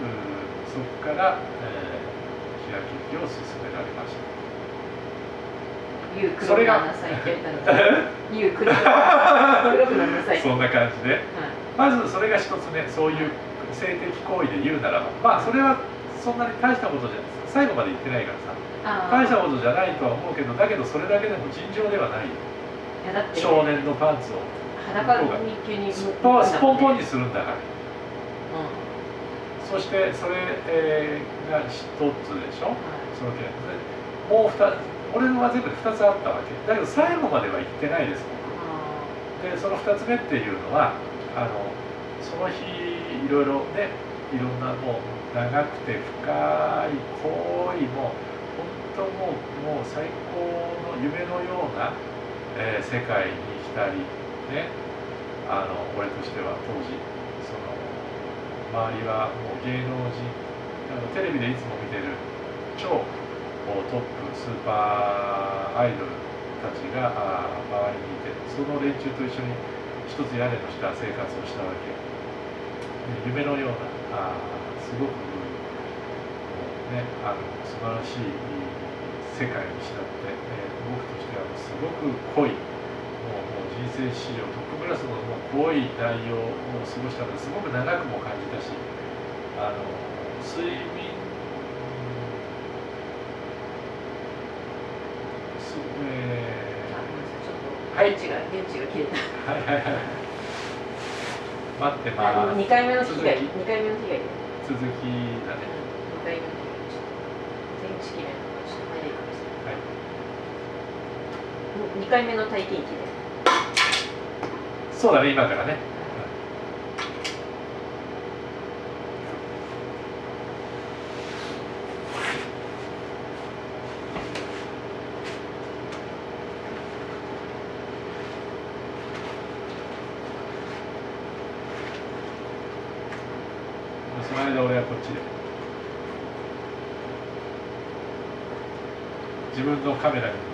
うーそこから、えー日焼け機を勧められました。それが そんな感じで。はい。まずそれが一つ目そういう性的行為で言うならば。まあそれはそんなに大したことじゃ最後まで言ってないからさ。大したことじゃないとは思うけどだけどそれだけでも尋常ではない。少年のパンツを。裸に急にスポンポンに、にするんだから。うそしてそれ、えーが一つでしょ？その件でもう二つ俺のは全部で2つあったわけ。だけど最後までは言ってないです僕。あでその2つ目っていうのはあのその日いろいろねいろんなもう長くて深い行為も本当もうもう最高の夢のような、えー世界に浸りねあの俺としては当時周りはもう芸能人あのテレビでいつも見てる超トップスーパーアイドルたちが周りにいてその連中と一緒に一つ屋根の下生活をしたわけ。夢のようなあすごくもうねあの素晴らしい世界にしたって、えー僕としてはすごく濃いもうもう人生史上クラスのもう濃い内容を過ごしたのですごく長くも感じたしあの睡眠すえあごめんなさいちょっとはい電池が電池が切れた。ーはいはいはい。待ってまあす2回目の被害続き。2回目の被害で続きだね。2回目の被害電池切れたからちょっと早いかもしれはい。ない。2回目の体験記でそうだね今からね。その間俺はこっちで。自分のカメラに。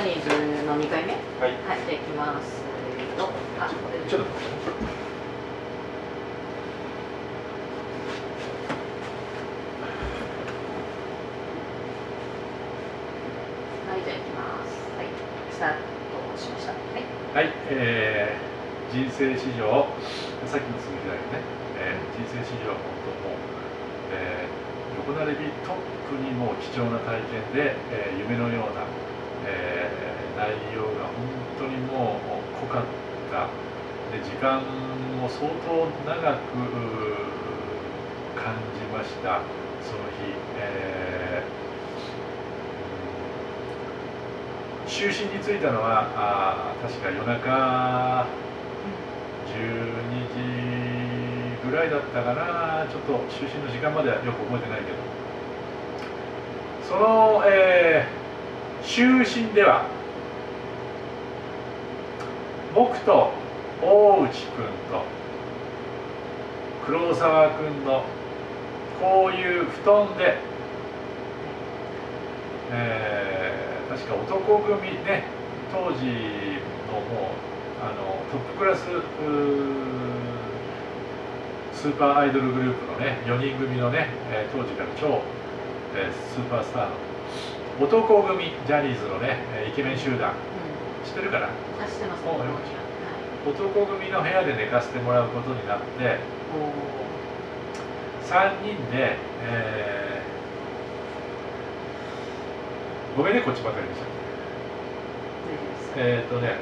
ャニーズの2回目はいはいじゃあいきますとあこれちょっとはいじゃあいきますはいスタートしましたはいはい、えー人生史上さっきの続きだよね、えー人生史上本当もう、えー横並びトップにも貴重な体験で、えー夢のような、内容が本当にもう濃かった。で時間も相当長く感じました。その日、えー就寝に着いたのはあ確か夜中12時ぐらいだったかな。ちょっと就寝の時間まではよく覚えてないけど。その、えー就寝では僕と大内君と黒沢君のこういう布団で、えー確か男組ね当時のもうあのトップクラススーパーアイドルグループのね4人組のね、え当時から超、えスーパースターの男組ジャニーズのねイケメン集団。う知ってるかなんあしてますおうよはい。男組の部屋で寝かせてもらうことになってお3人で、えーごめんねこっちばかりでしょ大丈夫ですえっ、とね。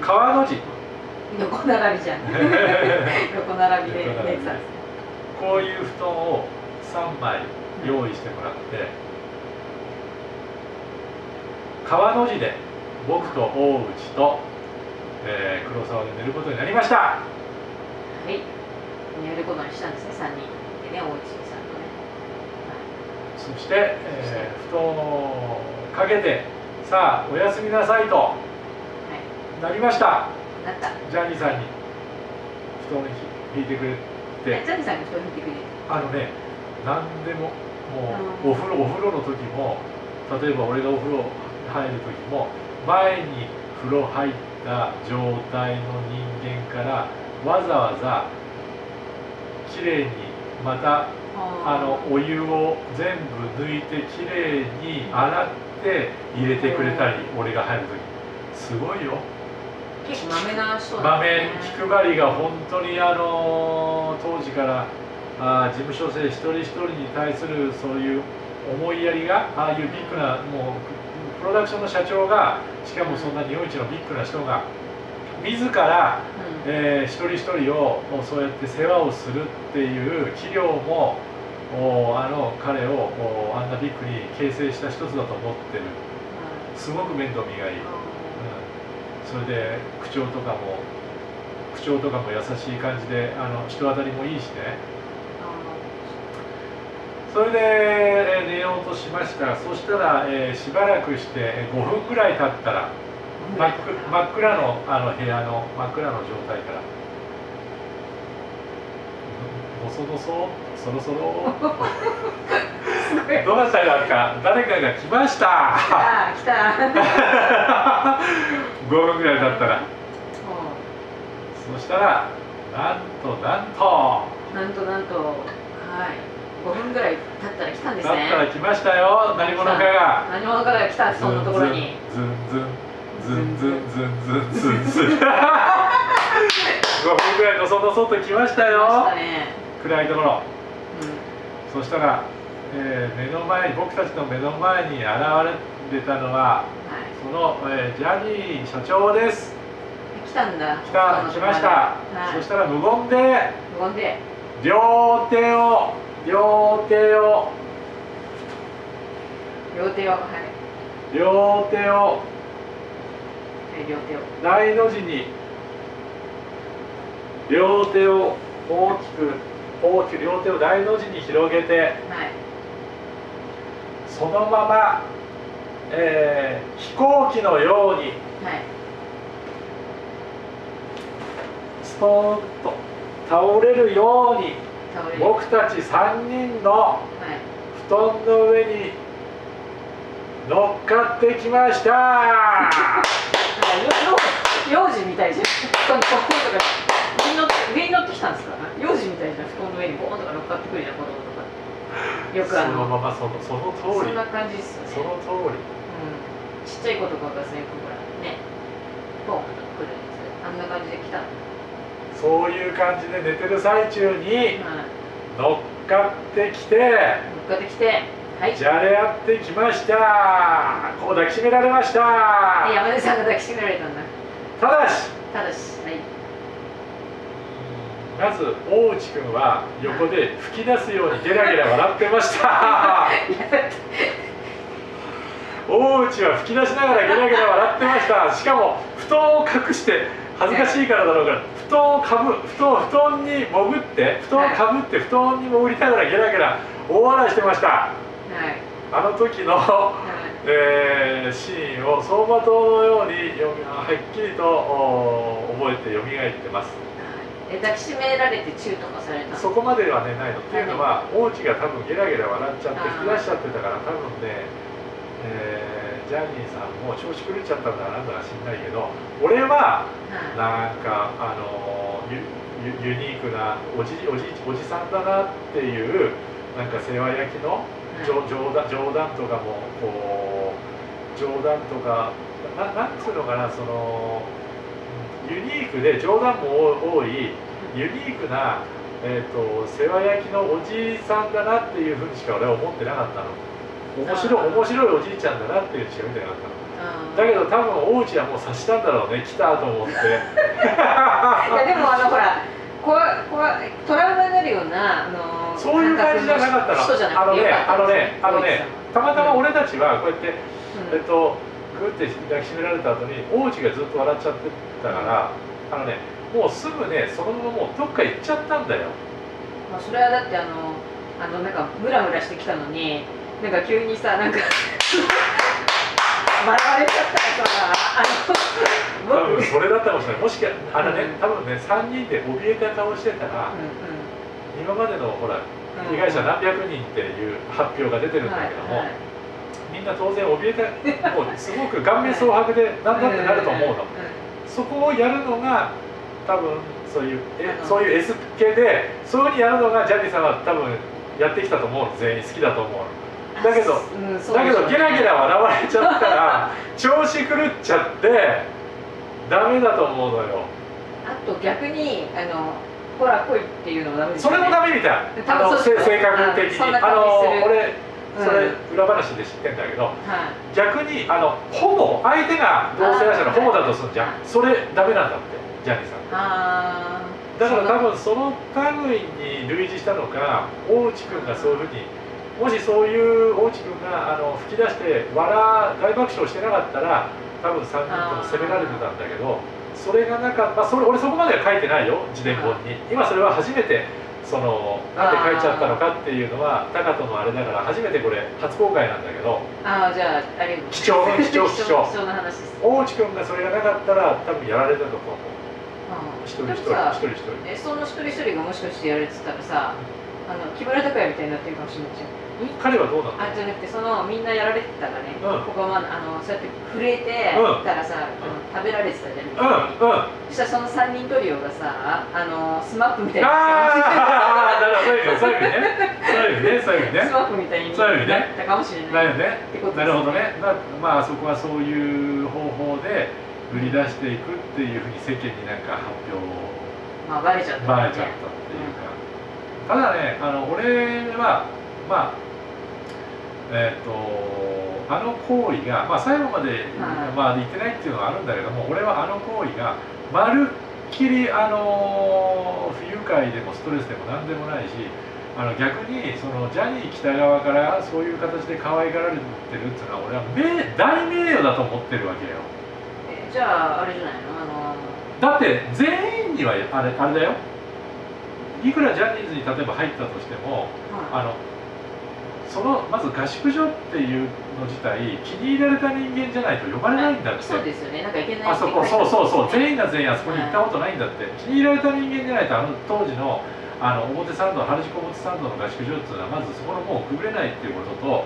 川の字。横並びじゃん。横並びで寝てたんですね。こういう布団を3枚用意してもらって川の字で僕と大内と、えー黒沢で寝ることになりました。はい。寝ることにしたんですね三人でね大内さんとね。そして、えー布団をかけてさあおやすみなさいとはい。なりました。はいなった。ジャニーさんに布団を引いてくれて。えジャニーさんが布団見てくれる。あのね何でももうお風呂お風呂の時も例えば俺がお風呂入る時も前に風呂入った状態の人間からわざわざきれいにまたあのお湯を全部抜いてきれいに洗って入れてくれたり俺が入る時すごいよ。結構まめな人場面ね気配りが本当にあの当時からあー事務所生一人一人に対するそういう思いやりがああいうビッグなもうプロダクションの社長がしかもそんな日本一のビッグな人が自ら、うん。えー一人一人をそうやって世話をするっていう器量もおあの彼をおあんなビッグに形成した一つだと思ってる。すごく面倒見がいい。うん。それで口調とかも口調とかも優しい感じであの人当たりもいいしねそれで、えー寝ようとしました。そしたら、えーしばらくしてえー5分ぐらい経ったら真っ暗真っ暗のあの部屋の真っ暗の状態から。ボソボソそろそろ。どなたがか誰かが来ました。あ来た。5 分ぐらい経ったら。そしたらなんとなんと。なんとなんと。はい5分ぐらい経ったら来たんですだねったら来ましたよ。何者かが。何者かが来たそんなところに。ズンズンズンズンズンズンズンズン5 分ぐらいのその外来ました来ましよたね。暗いところ。うん。そしたら、えー目の前に僕たちの目の前に現れたのははい。その、えージャニー社長です。来たんだ。来た来ました、はい。そしたら無言で無言で。両手を両手を。両手をはい。両手を。はい両手を。大の字に。両手を大きく大きく両手を大の字に広げて。はい。そのまま、えー飛行機のように。はい。ストーンと倒れるように僕たち3人のはい布団の上に乗っかってきました。なんかよ幼児みたいじゃん。布団にとか上に乗って上に乗ってきたんですか幼児みたいじゃん布団の上にボーンとか乗っかってくるじゃん子供とか。よくあそののままそのその通りそんな感じっすよねその通りうん、ちっちゃい子とかがさよくほらねポンと来るやつあんな感じで来たのそういう感じで寝てる最中にはい。乗っかってきて乗っかってきてはい。じゃれ合ってきました。こう抱きしめられました。え山根さんが抱きしめられたんだ。ただし。ただしはい。まず大内くんは横で吹き出すようにゲラゲラ笑ってました。大内は吹き出しながらゲラゲラ笑ってました。しかも布団を隠して恥ずかしいからだろうから布団をかぶ布団布団に潜って布団をかぶって布団に潜りながらゲラゲラ大笑いしてました。はい。あの時の、はい。えーシーンを走馬灯のようによみはっきりとお覚えて蘇ってます。え抱きしめられてチューとかされたの？そこまではねないの。っていうのは大内が多分ゲラゲラ笑っちゃって吹き出しちゃってたから多分ね、えージャニーさんも調子狂っちゃったんだかなんだか知んないけど俺ははい。なんかあのーユユユニークなおじおじおじさんだなっていうなんか世話焼きの冗冗談冗談とかもこう冗談とかななんつうのかなそのうんユニークで冗談も多いユニークな、えー、と世話焼きのおじいさんだなっていうふうにしか俺は思ってなかったの面白いあー面白いおじいちゃんだなっていうふうにしか見てなかったの。うん。だけど多分大内はもう察したんだろうね来たと思って。いやでもあのほらこわこわトラウマになるようなあのそういう感じじゃなかったの。人じゃなくてよかった。あのねあのねたまたま俺たちはこうやってえっうんと、グーって抱きしめられた後に大内がずっと笑っちゃってたからあのねもうすぐねそのままもうどっか行っちゃったんだよ。まあそれはだってあのあのなんかムラムラしてきたのになんか急にさなんか笑われちゃったらさあ多の僕。分それだったかもしれない。もしかあのねうん。多分ね3人で怯えた顔してたらうん。今までのほらうん。被害者何百人っていう発表が出てるんだけども、はいはい。みんな当然怯えたもうすごく顔面蒼白でなんだってなると思うの、そこをやるのが多分そういうえそういう S 系でそういうふうにやるのがジャニーさんは多分やってきたと思うの。全員好きだと思うのだけどうんだけどゲラゲラ笑われちゃったら 調子狂っちゃってダメだと思うのよ。あと逆にあのほら来いっていうのもダメですそれもダメメみたい。多あの性格的に。あの俺それうん裏話で知ってんだけどはい。逆にあのホモ相手が同性愛者のホモだとするんじゃん。はい。それダメなんだってジャニーさん。だから多分その類に類似したのか大内くんがそういうふうにもしそういう大内くんがあの吹き出して笑大爆笑してなかったら多分3人とも責められてたんだけどそれがなかった、まあ、それ俺そこまでは書いてないよ自伝本に。今それは初めてそのなんで書いちゃったのかっていうのはタカトのあれだから初めてこれ初公開なんだけどあーじゃああれ貴重貴重 貴重。貴重な話です大内くんがそれがなかったら多分やられたと思う。一人一人一人一人。えその一人一人がもしかしてやれてたらさあの木村拓哉みたいになってるかもしれないじゃん彼はどうなの？あじゃなくてそのみんなやられてたらね、うん。ここまであのそうやって震えてうんたらさ、あの食べられてたじゃん。うんうん。そしたらその三人トリオがさあのスマップみたいなああ、なるほど、そういう意味ね。そういう意味ね、そういう意味ね。ス。マップみたいになったかもしれだない。よね。ってことですなるほどね。なまあ、そこはそういう方法で売り出していくっていうふうに世間になんか発表まあバレちゃったバレちゃったっていうか。ただね、あの俺はまあえっ、とあの行為がまあ最後まで、はい。まあ言ってないっていうのがあるんだけども、俺はあの行為がまるっきりあの不愉快でもストレスでも何でもないし。あの逆にそのジャニー喜多川からそういう形で可愛がられてるっていうのは俺は名大名誉だと思ってるわけよ。えじゃああれじゃないの？あのだって全員にはあれあれだよ。いくらジャニーズに例えば入ったとしてもはあのそのまず合宿所っていうの自体気に入られた人間じゃないと呼ばれないんだって。そうですよね。なんかいけないあそこそうそうそう全員がが全員あそこに行ったことないんだって気に入られた人間じゃないとあの当時のあの表参道原宿表参道の合宿所っていうのはまずそこのもうくぐれないっていうことと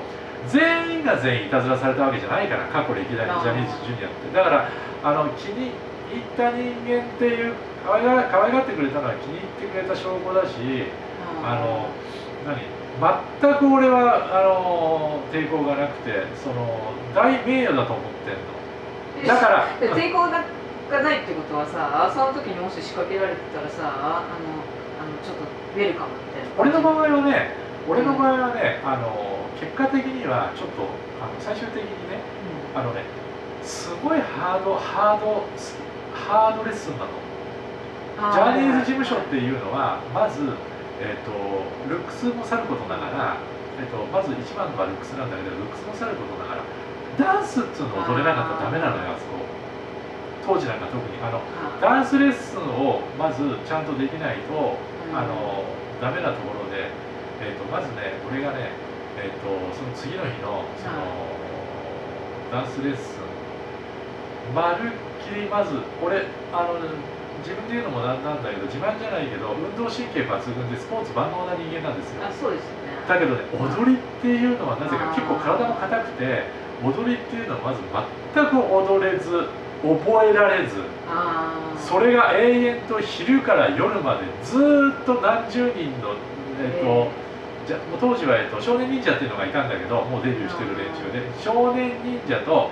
全員が全員いたずらされたわけじゃないから過去歴代のジャニーズジュニアって。だからあの気に入った人間っていう可愛が可愛がってくれたのは気に入ってくれた証拠だしあの何？全く俺はあの抵抗がなくてその大名誉だと思ってんの。だからで抵抗ががないってことはさその時にもし仕掛けられてたらさあのあのちょっとウェルカムみたいな。俺の場合はね俺の場合はねあの結果的にはちょっとあの最終的にねうあのねすごいハードハードハードレッスンなのんジャニーズ事務所っていうのはまず、えー、とルックスもさることながら、えー、とまず一番のはルックスなんだけどルックスもさることながらダンスっていうのを踊れなかったらダメなのよあそこ。当時なんか特に。あのあ。ダンスレッスンをまずちゃんとできないとうん。あのダメなところで、えー、とまずね俺がね、えー、とその次の日のその、ダンスレッスンまるっきりまず俺あの自分で言うのもなんなんだけど自慢じゃないけど運動神経抜群でスポーツ万能な人間なんですよ。あそうですよね。だけどね踊りっていうのはなぜか結構体も硬くて踊りっていうのはまず全く踊れず覚えられず。それが永遠と昼から夜までずーっと何十人の、えっとじゃもう当時は、えっと、少年忍者っていうのがいたんだけどもうデビューしてる連中で少年忍者と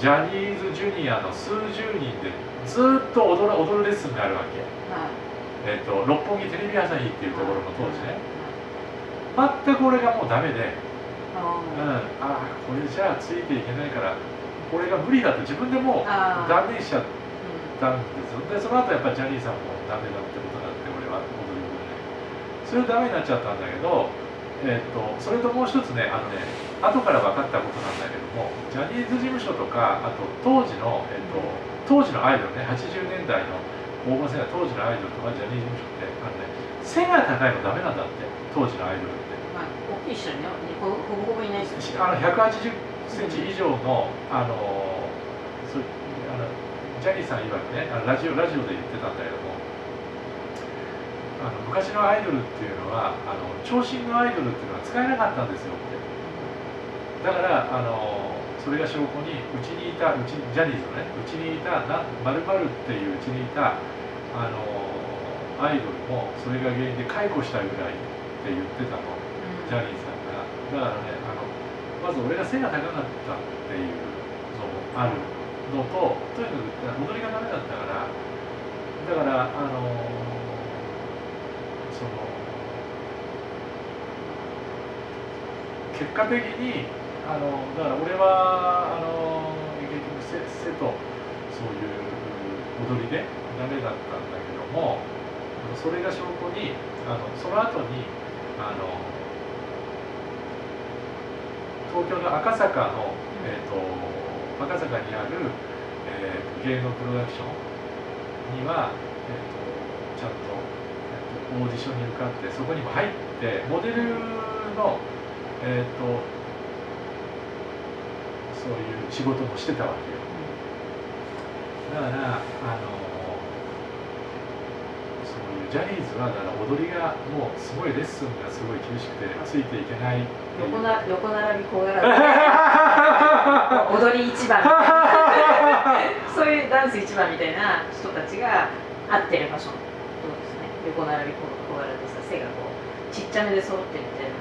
ジャニーズジュニアの数十人でずーっと踊る踊るレッスンがあるわけ、はい。えっと、六本木テレビ朝日っていうところの当時ね。全く俺がもうダメで、うん、あああこれじゃあついていけないからこれが無理だと自分でもう断念しちゃっうたんですよ。でその後やっぱりジャニーさんもダメだってことになって俺は踊りそれダメになっちゃったんだけどえっとそれともう一つねあのね後から分かったことなんだけどもジャニーズ事務所とかあと当時の、えっと、当時のアイドルね80年代の黄金世代当時のアイドルとかジャニーズ事務所ってあのね背が高いのダメなんだって当時のアイドルって。んまあ大きい人ねほほぼほぼいないですよねあの180センチ以上の、あのそうあのジャニーさん曰くねあのラジオラジオで言ってたんだけどもあの昔のアイドルっていうのはあの長身のアイドルっていうのは使えなかったんですよって。だからあのそれが証拠にうちにいたうちジャニーズのねうちにいたな〇〇っていううちにいたあのアイドルもそれが原因で解雇したいぐらいって言ってたのうん。ジャニーさんが。だからねあのまず俺が背が高かったっていうのもあるのととにかく踊りがダメだったからだからあのその結果的にあのだから俺はあの結局背背とそういう踊りでダメだったんだけどもそれが証拠にあのその後にあの東京の赤坂の、えー、と赤坂にある、えー芸能プロダクションには、えー、とちゃんと,、えーとオーディションに受かってそこにも入ってモデルの、えー、とそういう仕事もしてたわけよ。だからあのそういうジャニーズはだから踊りがもうすごいレッスンがすごい厳しくてついていけない横な横並びこう並び 踊り一番。そういうダンス一番みたいな人たちが合ってる場所そうですね。横並びこう並びさ背がこうちっちゃめで揃ってるみたいな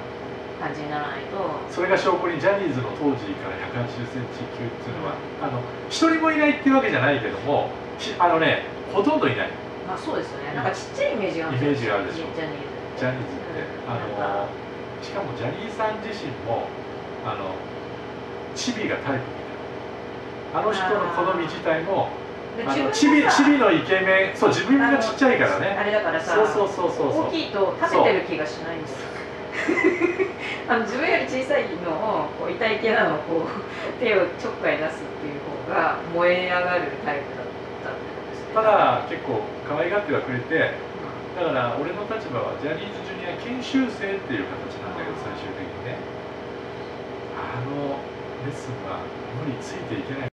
感じにならないと。それが証拠にジャニーズの当時から1 8 0センチ級っていうのはあの一人もいないっていうわけじゃないけどもしあのねほとんどいない。まあそうですよね。なんかちっちゃいイメージがあるんイメージがあるでしょ。ジャニーズ。ジャニーズって。あのしかもジャニーさん自身もあのチビがタイプみたいな。あの人の好み自体もであチビチビのイケメンそう自分がちっちゃいからあねれだからさそうそうそうそうそう。大きいと立ててる気がしないんですよ あの自分より小さいのをこう痛い系なのをこう手をちょっかい出すっていう方が燃え上がるタイプだったってことですねただ結構可愛がってはくれてだから俺の立場はジャニーズジュニア研修生っていう形なんだけど最終的にね。あのレッスンは無理ついていけない